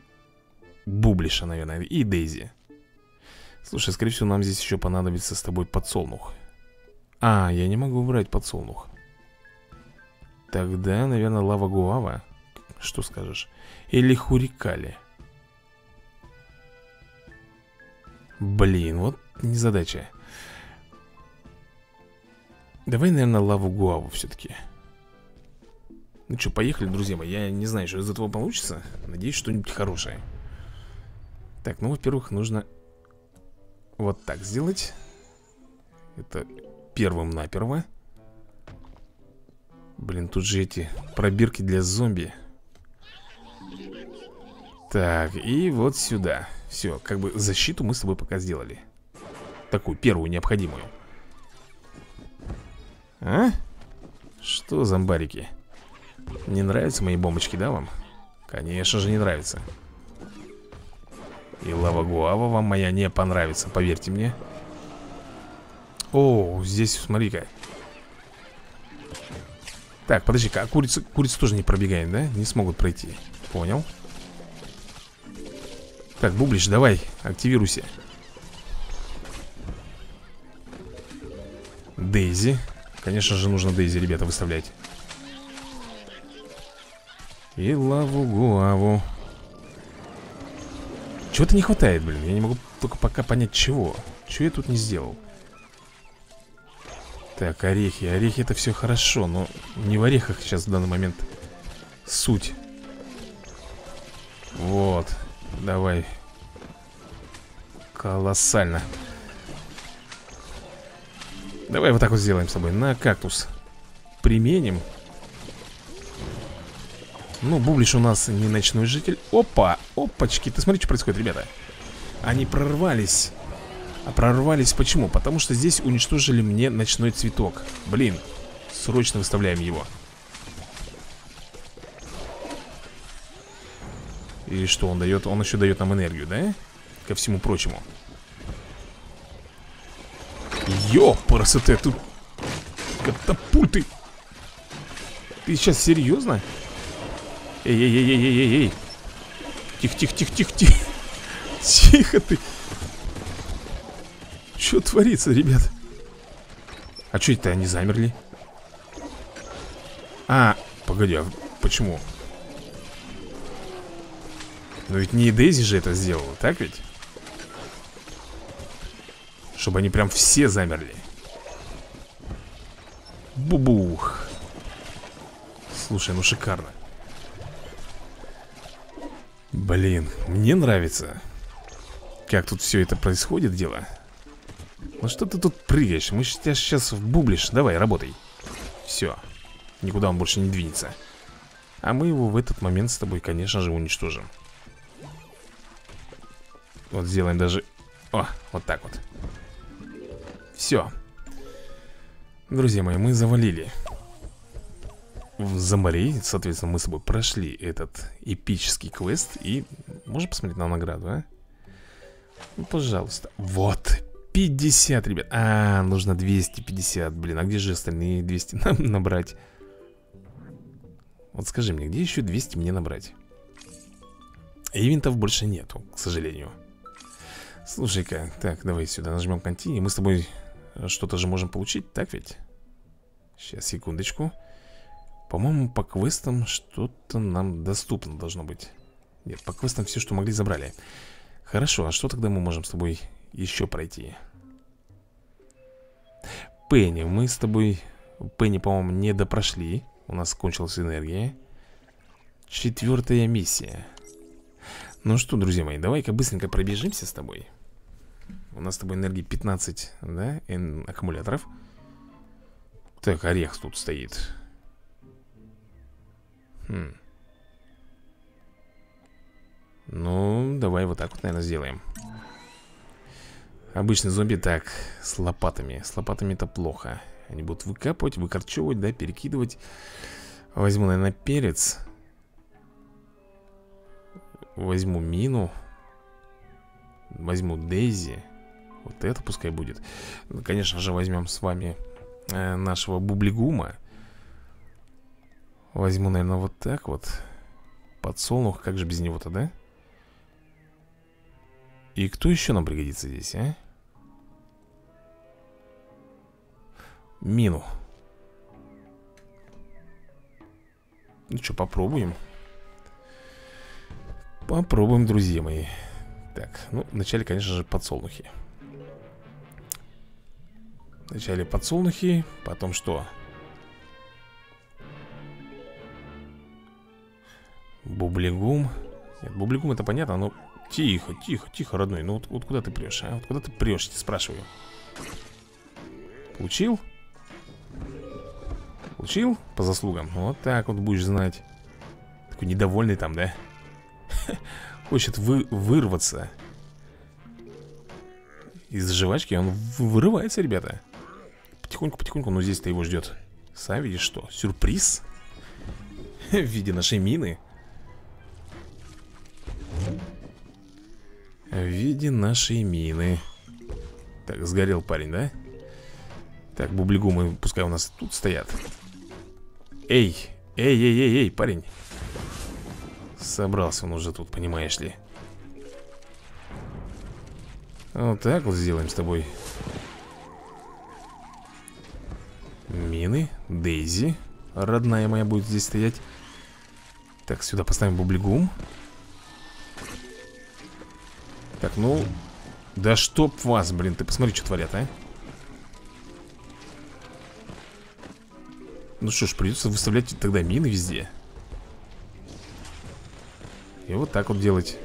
Бублиша, наверное, и Дейзи. Слушай, скорее всего, нам здесь еще понадобится с тобой подсолнух А, я не могу брать подсолнух. Тогда, наверное, лава гуава Что скажешь? Или хурикали. Блин, вот незадача. Давай, наверное, лаву гуаву все-таки Ну что, поехали, друзья мои Я не знаю, что из этого получится. Надеюсь, что-нибудь хорошее. Так, ну, во-первых, нужно Вот так сделать. Это первым наперво. Блин, тут же эти пробирки для зомби. Так, и вот сюда. Все, как бы защиту мы с тобой пока сделали. Такую первую необходимую. А? Что, зомбарики? Не нравятся мои бомбочки, да, вам? Конечно же не нравится И лава-гуава вам моя не понравится, поверьте мне О, здесь, смотри-ка. Так, подожди-ка, а курица, курица тоже не пробегает, да? Не смогут пройти. Понял. Так, Бублич, давай, активируйся. Дейзи. Конечно же нужно Дейзи, ребята, выставлять. И лаву гуаву. Чего-то не хватает, блин Я не могу только пока понять, чего. Чего я тут не сделал Так, орехи Орехи это все хорошо, но не в орехах сейчас в данный момент Суть Вот Давай. Колоссально. Давай вот так вот сделаем с тобой. На кактус. Применим. Ну, Бублиш у нас не ночной житель. Опа! Опачки. Ты смотри, что происходит, ребята. Они прорвались. А прорвались почему? Потому что здесь уничтожили мне ночной цветок. Блин. Срочно выставляем его. Или что он дает? Он еще дает нам энергию, да? Ко всему прочему Ёпарасоте, тут катапульты Ты сейчас серьезно? Эй-эй-эй-эй-эй-эй Тихо-тихо-тихо-тихо-тихо Тихо ты Что творится, ребят? А что это они замерли? А, погоди, а почему? Но ведь не Дейзи же это сделала, так ведь? Чтобы они прям все замерли Бубух Слушай, ну шикарно Блин, мне нравится Как тут все это происходит дело Ну что ты тут прыгаешь? Мы тебя сейчас вбублишь Давай, работай. Все Никуда он больше не двинется. А мы его в этот момент с тобой, конечно же, уничтожим. Вот сделаем даже О, вот так вот. Все Друзья мои, мы завалили. В Замарей, соответственно, мы с тобой прошли этот эпический квест. И можем посмотреть на награду, а? Ну, пожалуйста. Вот, 50, ребят А, нужно 250, блин, а где же остальные 200 нам набрать? Вот скажи мне, где еще 200 мне набрать? Ивентов больше нету, к сожалению Слушай-ка, так, давай сюда нажмем континью Мы с тобой что-то же можем получить, так ведь? Сейчас, секундочку По-моему, по квестам что-то нам доступно должно быть Нет, по квестам все, что могли, забрали Хорошо, а что тогда мы можем с тобой еще пройти? Пенни, мы с тобой Пенни, по-моему, не допрошли. У нас кончилась энергия. Четвертая миссия. Ну что, друзья мои, давай-ка быстренько пробежимся с тобой. У нас с тобой энергии 15, да, эн аккумуляторов. Так, орех тут стоит. Хм. Ну, давай вот так вот, наверное, сделаем Обычный зомби так, с лопатами. С лопатами это плохо. Они будут выкапывать, выкорчевывать, да, перекидывать. Возьму, наверное, перец. Возьму мину. Возьму Дейзи. Вот это пускай будет. Ну, Конечно же, возьмем с вами э, Нашего бублигума. Возьму, наверное, вот так вот. Подсолнух, как же без него-то, да? И кто еще нам пригодится здесь, а? Мину. Ну что, попробуем? Попробуем, друзья мои. Так, ну, вначале, конечно же, подсолнухи. Вначале подсолнухи, потом что? Бублигум Нет, бублигум это понятно, но Тихо, тихо, тихо, родной. Ну вот, вот куда ты прешь, а? Вот куда ты прешь, спрашиваю. Получил? Получил по заслугам? Вот так вот будешь знать Такой недовольный там, да? Хочет вы вырваться Из жвачки он вырывается, ребята Потихоньку, потихоньку, но здесь-то его ждет Сам видишь что? Сюрприз? В виде нашей мины В виде нашей мины Так, сгорел парень, да? Так, бублигумы пускай у нас тут стоят Эй, эй, эй, эй, эй, парень. Собрался он уже тут, понимаешь ли. Вот так вот сделаем с тобой. Мины, Дейзи. Родная моя будет здесь стоять. Так, сюда поставим бублигум Так, ну Да чтоб вас, блин, ты посмотри, что творят, а Ну что ж, придется выставлять тогда мины везде И вот так вот делать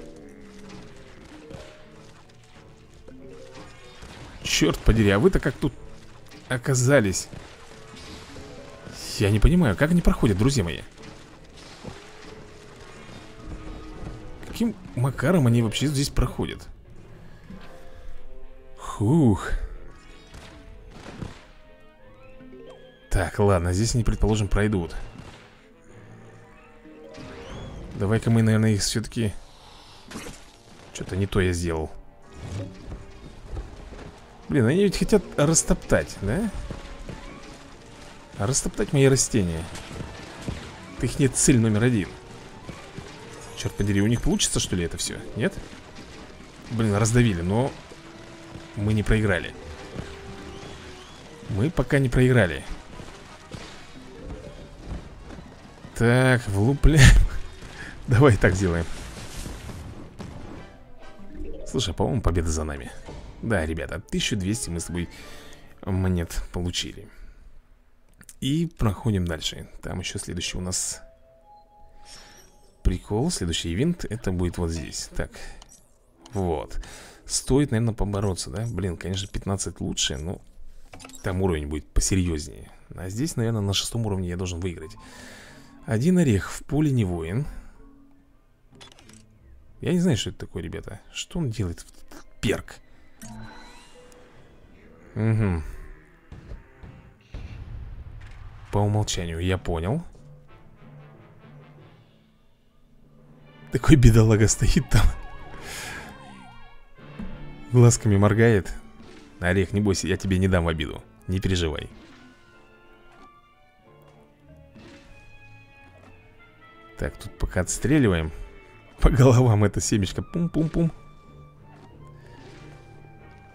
Черт подери, а вы-то как тут оказались? Я не понимаю, как они проходят, друзья мои Каким макаром они вообще здесь проходят? Хух Так, ладно, здесь они, предположим, пройдут Давай-ка мы, наверное, их все-таки Что-то не то я сделал Блин, они ведь хотят растоптать, да? Растоптать мои растения Это их нет цель номер один Черт подери, у них получится, что ли, это все? Нет? Блин, раздавили, но Мы не проиграли Мы пока не проиграли Так, влупляем Давай так сделаем. Слушай, по-моему, победа за нами. Да, ребята, 1200 мы с тобой монет получили. И проходим дальше. Там еще следующий у нас Прикол, следующий ивент Это будет вот здесь. Так, вот. Стоит, наверное, побороться, да? Блин, конечно, 15 лучше, но Там уровень будет посерьезнее. А здесь, наверное, на шестом уровне я должен выиграть один орех в поле не воин Я не знаю, что это такое, ребята Что он делает? Перк Угу. По умолчанию, я понял. Такой бедолага стоит там. Глазками моргает. Орех, не бойся, я тебе не дам в обиду. Не переживай. Так, тут пока отстреливаем. По головам это семечко. Пум-пум-пум.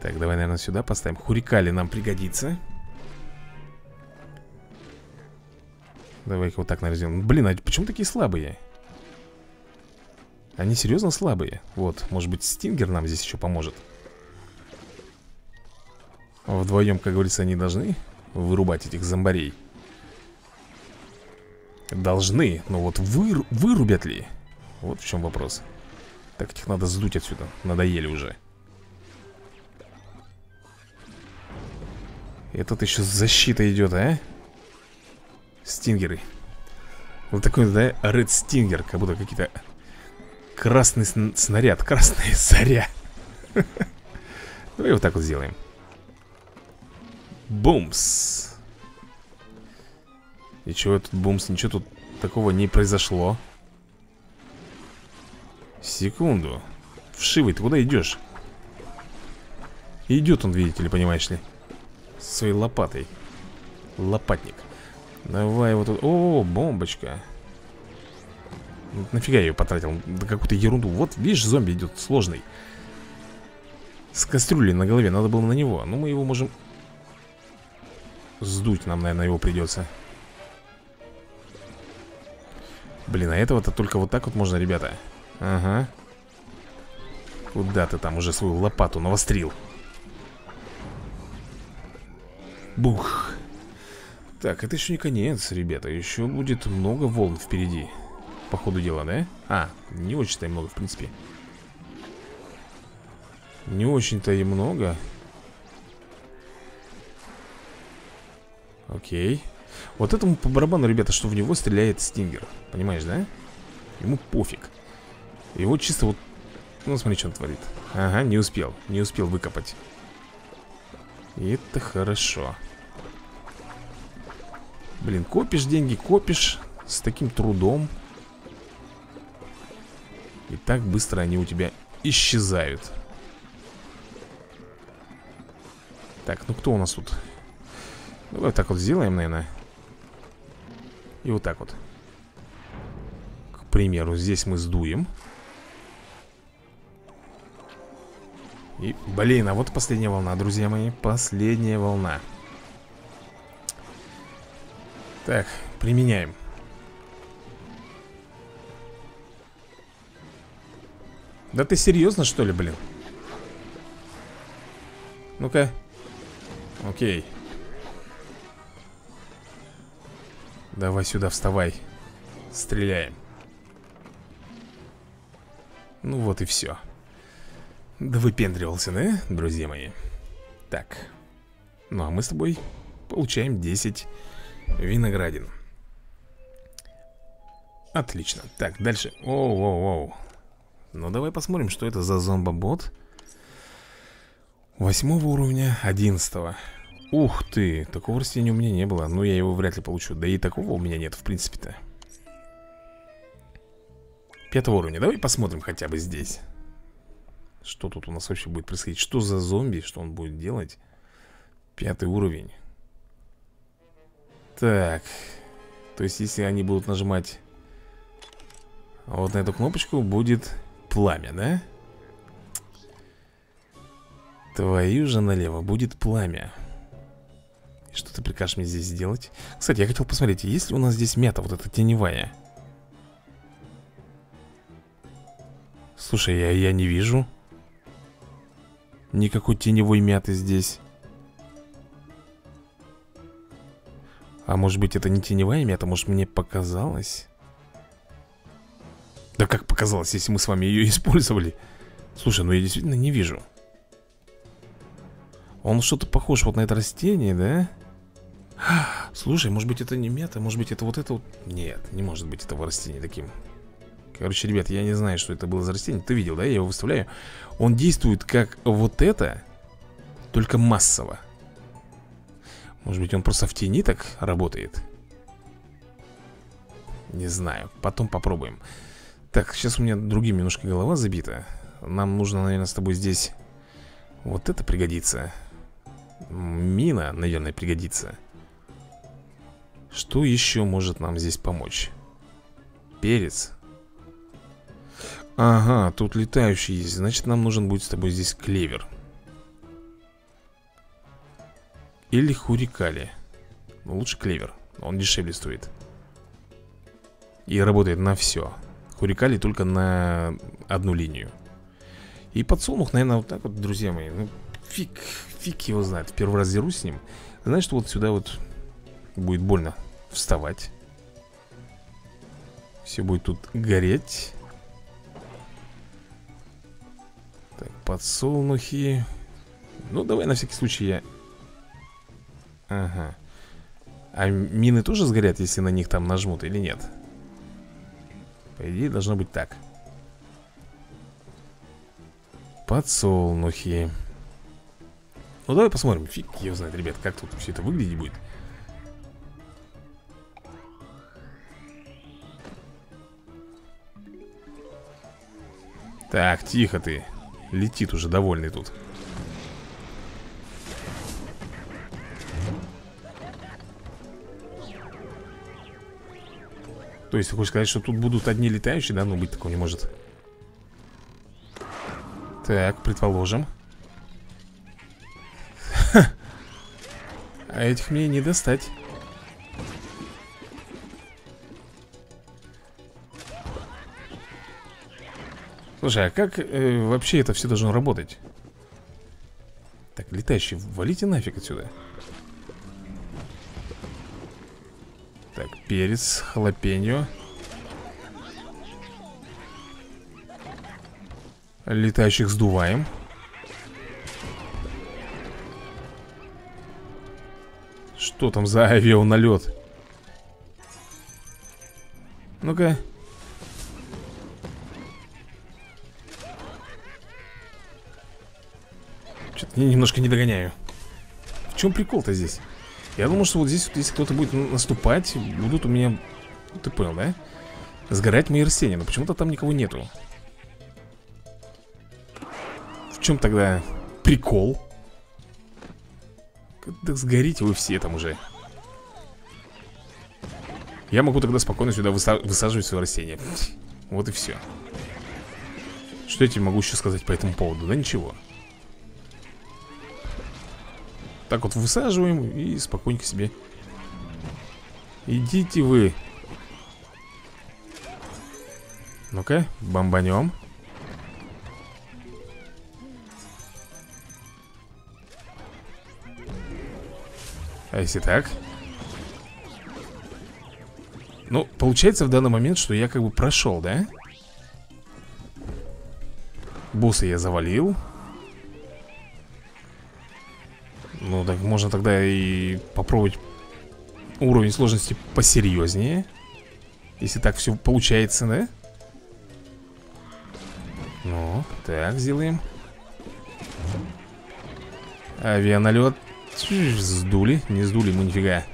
Так, давай, наверное, сюда поставим. Хурикали нам пригодится. Давай-ка вот так, наверное. Блин, а почему такие слабые? Они серьезно слабые. Вот, может быть, Стингер нам здесь еще поможет. Вдвоем, как говорится, они должны вырубать этих зомбарей. Должны, но вот выр вырубят ли? Вот в чем вопрос. Так, этих надо сдуть отсюда. Надоели уже. Этот еще защита идет, а? Стингеры. Вот такой, да, Red Stinger, как будто какие-то Красный снаряд, красная заря Давай вот так вот сделаем Бумс И чего тут бумс? Ничего тут такого не произошло. Секунду. Вшивый, ты куда идешь? Идет он, видите ли, понимаешь ли. Своей лопатой. Лопатник. Давай вот тут. О, бомбочка. Нафига я ее потратил? Да какую-то ерунду. Вот, видишь, зомби идет сложный. С кастрюлей на голове, надо было на него. Ну, мы его можем Сдуть нам, наверное, его придется Блин, а этого-то только вот так вот можно, ребята. Ага. Куда ты там уже свою лопату навострил? Бух. Так, это еще не конец, ребята. Еще будет много волн впереди. По ходу дела, да? А, не очень-то и много, в принципе. Не очень-то и много. Окей Вот этому по барабану, ребята, что в него стреляет Стингер. Понимаешь, да? Ему пофиг. Его чисто вот Ну, смотри, что он творит. Ага, не успел, не успел выкопать. И это хорошо. Блин, копишь деньги, копишь С таким трудом. И так быстро они у тебя исчезают. Так, ну кто у нас тут? Давай так вот сделаем, наверное И вот так вот. К примеру, здесь мы сдуем. И, блин, а вот последняя волна, друзья мои Последняя волна. Так, применяем. Да ты серьезно, что ли, блин? Ну-ка. Окей Давай сюда, вставай. Стреляем. Ну вот и все Да выпендривался, да, друзья мои? Так. Ну а мы с тобой получаем 10 виноградин. Отлично. Так, дальше. Оу-оу-оу. Ну, давай посмотрим, что это за зомбобот. Восьмого уровня, одиннадцатого Ух ты, такого растения у меня не было. Но я его вряд ли получу. Да и такого у меня нет, в принципе-то. Пятого уровня, давай посмотрим хотя бы здесь. Что тут у нас вообще будет происходить? Что за зомби, что он будет делать? Пятый уровень. Так. То есть если они будут нажимать Вот на эту кнопочку будет пламя, да? Твою же налево будет пламя Что ты прикажешь мне здесь сделать? Кстати, я хотел посмотреть, есть ли у нас здесь мята, вот эта теневая Слушай, я, я не вижу Никакой теневой мяты здесь А может быть это не теневая мята, может мне показалось? Да как показалось, если мы с вами ее использовали Слушай, ну я действительно не вижу Он что-то похож вот на это растение, да? Слушай, может быть это не мета, может быть это вот это вот. Нет, не может быть этого растения таким. Короче, ребят, я не знаю, что это было за растение. Ты видел, да? Я его выставляю. Он действует как вот это Только массово. Может быть он просто в тени так работает? Не знаю, потом попробуем. Так, сейчас у меня другим немножко голова забита. Нам нужно, наверное, с тобой здесь Вот это пригодится. Мина, наверное, пригодится Что еще может нам здесь помочь? Перец. Ага, тут летающий есть. Значит, нам нужен будет с тобой здесь клевер. Или хурикали. Ну, Лучше клевер. Он дешевле стоит. И работает на все Хурикали только на одну линию. И подсолнух, наверное, вот так вот, друзья мои. Ну, фиг, фиг его знает. Первый раз дерусь с ним. Значит, вот сюда вот будет больно вставать. Все будет тут гореть. Так, подсолнухи. Ну, давай на всякий случай я Ага. А мины тоже сгорят, если на них там нажмут или нет? По идее, должно быть так. Подсолнухи. Ну, давай посмотрим. Фиг его знает, ребят, как тут все это выглядеть будет Так, тихо ты. Летит уже довольный тут. То есть ты хочешь сказать, что тут будут одни летающие, да? Ну, быть такого не может. Так, предположим. А этих мне не достать Слушай, а как э, вообще это все должно работать? Так, летающий, валите нафиг отсюда Так, перец, халапеньо Летающих сдуваем Что там за авианалет? Ну-ка я немножко не догоняю В чем прикол-то здесь? Я думал, что вот здесь, вот, если кто-то будет наступать Будут у меня... Ты понял, да? Сгорать мои растения Но почему-то там никого нету В чем тогда прикол? Да сгорите вы все там уже Я могу тогда спокойно сюда выса высаживать свои растения Вот и все Что я тебе могу еще сказать по этому поводу? Да ничего так вот высаживаем и спокойненько себе Идите вы Ну-ка, бомбанем А если так? Ну, получается в данный момент, что я как бы прошел, да? Босса я завалил можно тогда и попробовать уровень сложности посерьезнее. Если так все получается, да? Ну, так, сделаем. Авианалет. Сдули, не сдули мы нифига.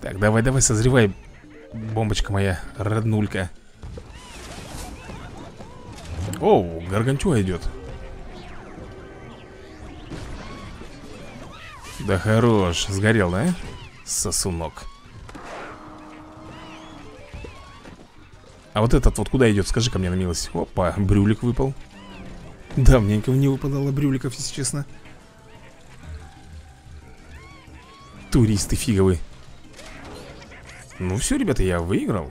Так, давай, давай, созревай, бомбочка моя, роднулька. Оу, гаргантюа идет. Да хорош, сгорел, да? Сосунок. А вот этот вот куда идет? Скажи ко мне на милость. Опа, брюлик выпал. Давненько не выпадало брюликов, если честно. Туристы фиговы. Ну все, ребята, я выиграл.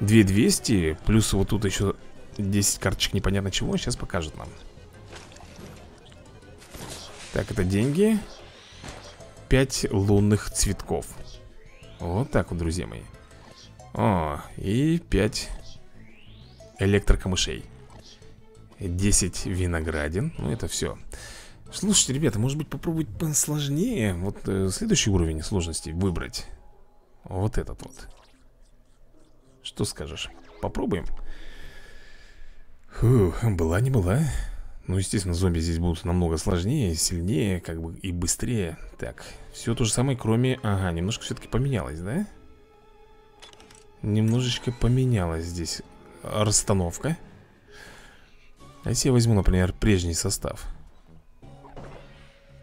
2200 Плюс вот тут еще 10 карточек непонятно чего Сейчас покажет нам. Так, это деньги 5 лунных цветков. Вот так вот, друзья мои. О, и 5 электрокамышей 10 виноградин. Ну, это все Слушайте, ребята, может быть попробовать посложнее? Вот э, следующий уровень сложности выбрать. Вот этот вот. Что скажешь? Попробуем? Фух, была не была. Ну, естественно, зомби здесь будут намного сложнее, сильнее, как бы и быстрее. Так, все то же самое, кроме... Ага, немножко все-таки поменялось, да? Немножечко поменялась здесь расстановка. А если я возьму, например, прежний состав?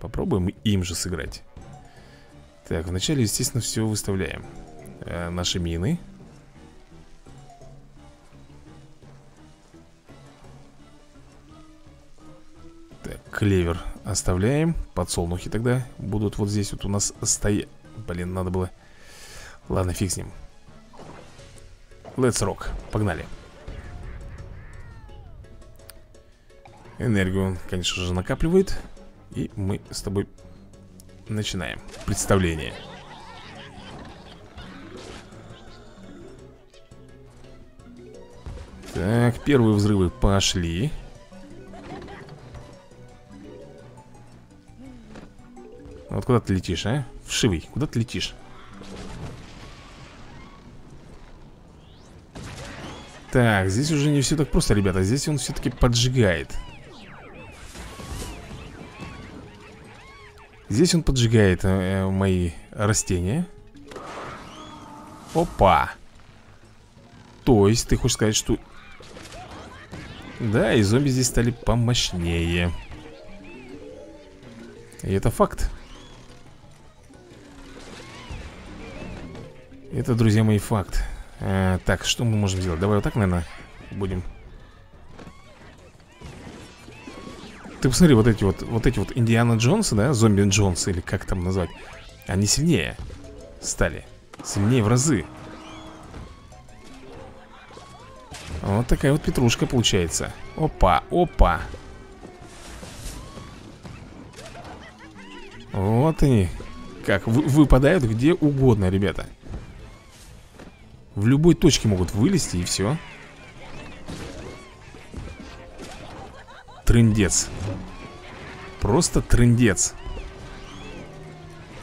Попробуем им же сыграть. Так, вначале, естественно, все выставляем. Э, Наши мины. Так, клевер оставляем. Подсолнухи тогда будут вот здесь вот у нас стоять. Блин, надо было. Ладно, фиг с ним. Let's rock, погнали. Энергию он, конечно же, накапливает. И мы с тобой начинаем представление. Так, первые взрывы пошли Вот куда ты летишь, а? Вшивый, куда ты летишь? Так, здесь уже не все так просто, ребята. Здесь он все-таки поджигает. Здесь он поджигает э, мои растения. Опа. То есть ты хочешь сказать, что Да, и зомби здесь стали помощнее. И это факт Это, друзья мои, факт. А, Так, что мы можем сделать? Давай вот так, наверное, будем. Ты посмотри, вот эти вот, вот эти вот Индиана Джонсы, да, зомби Джонсы, или как там назвать Они сильнее стали Сильнее в разы. Вот такая вот петрушка получается. Опа, опа. Вот они Как выпадают где угодно, ребята в любой точке могут вылезти и все Трындец. Просто трындец.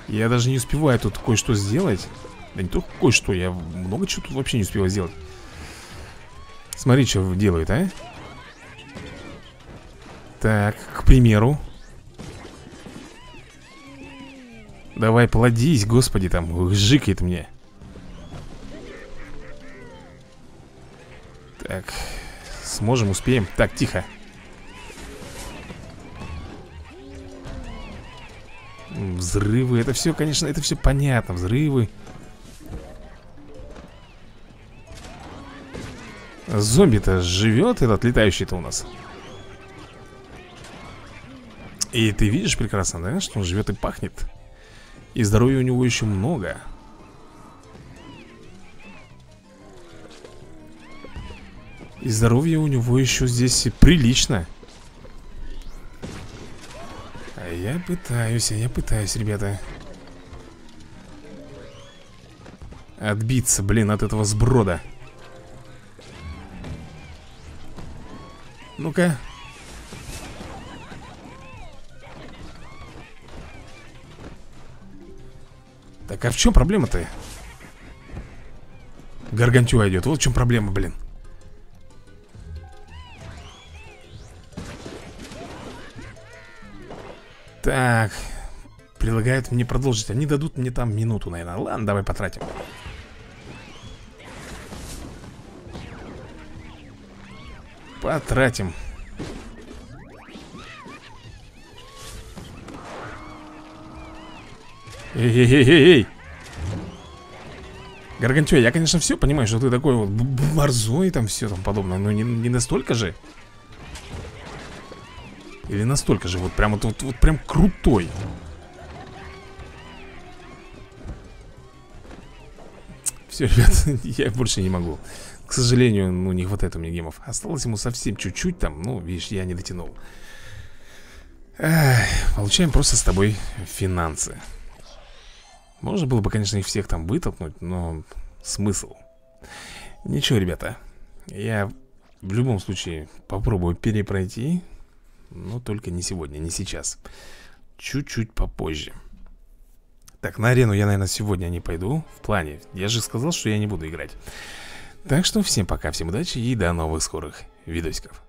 Я даже не успеваю тут кое-что сделать. Да не только кое-что, я много чего тут вообще не успеваю сделать. Смотри, что делают, а? Так, к примеру. Давай, плодись, господи, там, жикает мне сможем, успеем. Так, тихо. Взрывы, это все, конечно, это все понятно Взрывы. Зомби-то живет этот летающий-то у нас. И ты видишь прекрасно, да, что он живет и пахнет. И здоровья у него еще много И здоровье у него еще здесь прилично А я пытаюсь, а я пытаюсь, ребята. Отбиться, блин, от этого сброда. Ну-ка. Так, а в чем проблема-то? Гаргантюа идет, вот в чем проблема, блин Так Предлагают мне продолжить. Они дадут мне там минуту, наверное Ладно, давай потратим. Потратим. Эй-эй-эй-эй Гаргантюа, я, конечно, все понимаю, что ты такой вот борзой там все там подобное Но не, не настолько же или настолько же вот прям вот, вот, вот прям крутой. Все, ребят, я больше не могу. К сожалению, ну не хватает у меня гемов Осталось ему совсем чуть-чуть там Ну, видишь, я не дотянул. Эх, Получаем просто с тобой финансы. Можно было бы, конечно, их всех там вытолкнуть Но смысл. Ничего, ребята Я в любом случае попробую перепройти но только не сегодня, не сейчас. Чуть-чуть попозже. Так, на арену я, наверное, сегодня не пойду. В плане, я же сказал, что я не буду играть. Так что всем пока, всем удачи и до новых скорых видосиков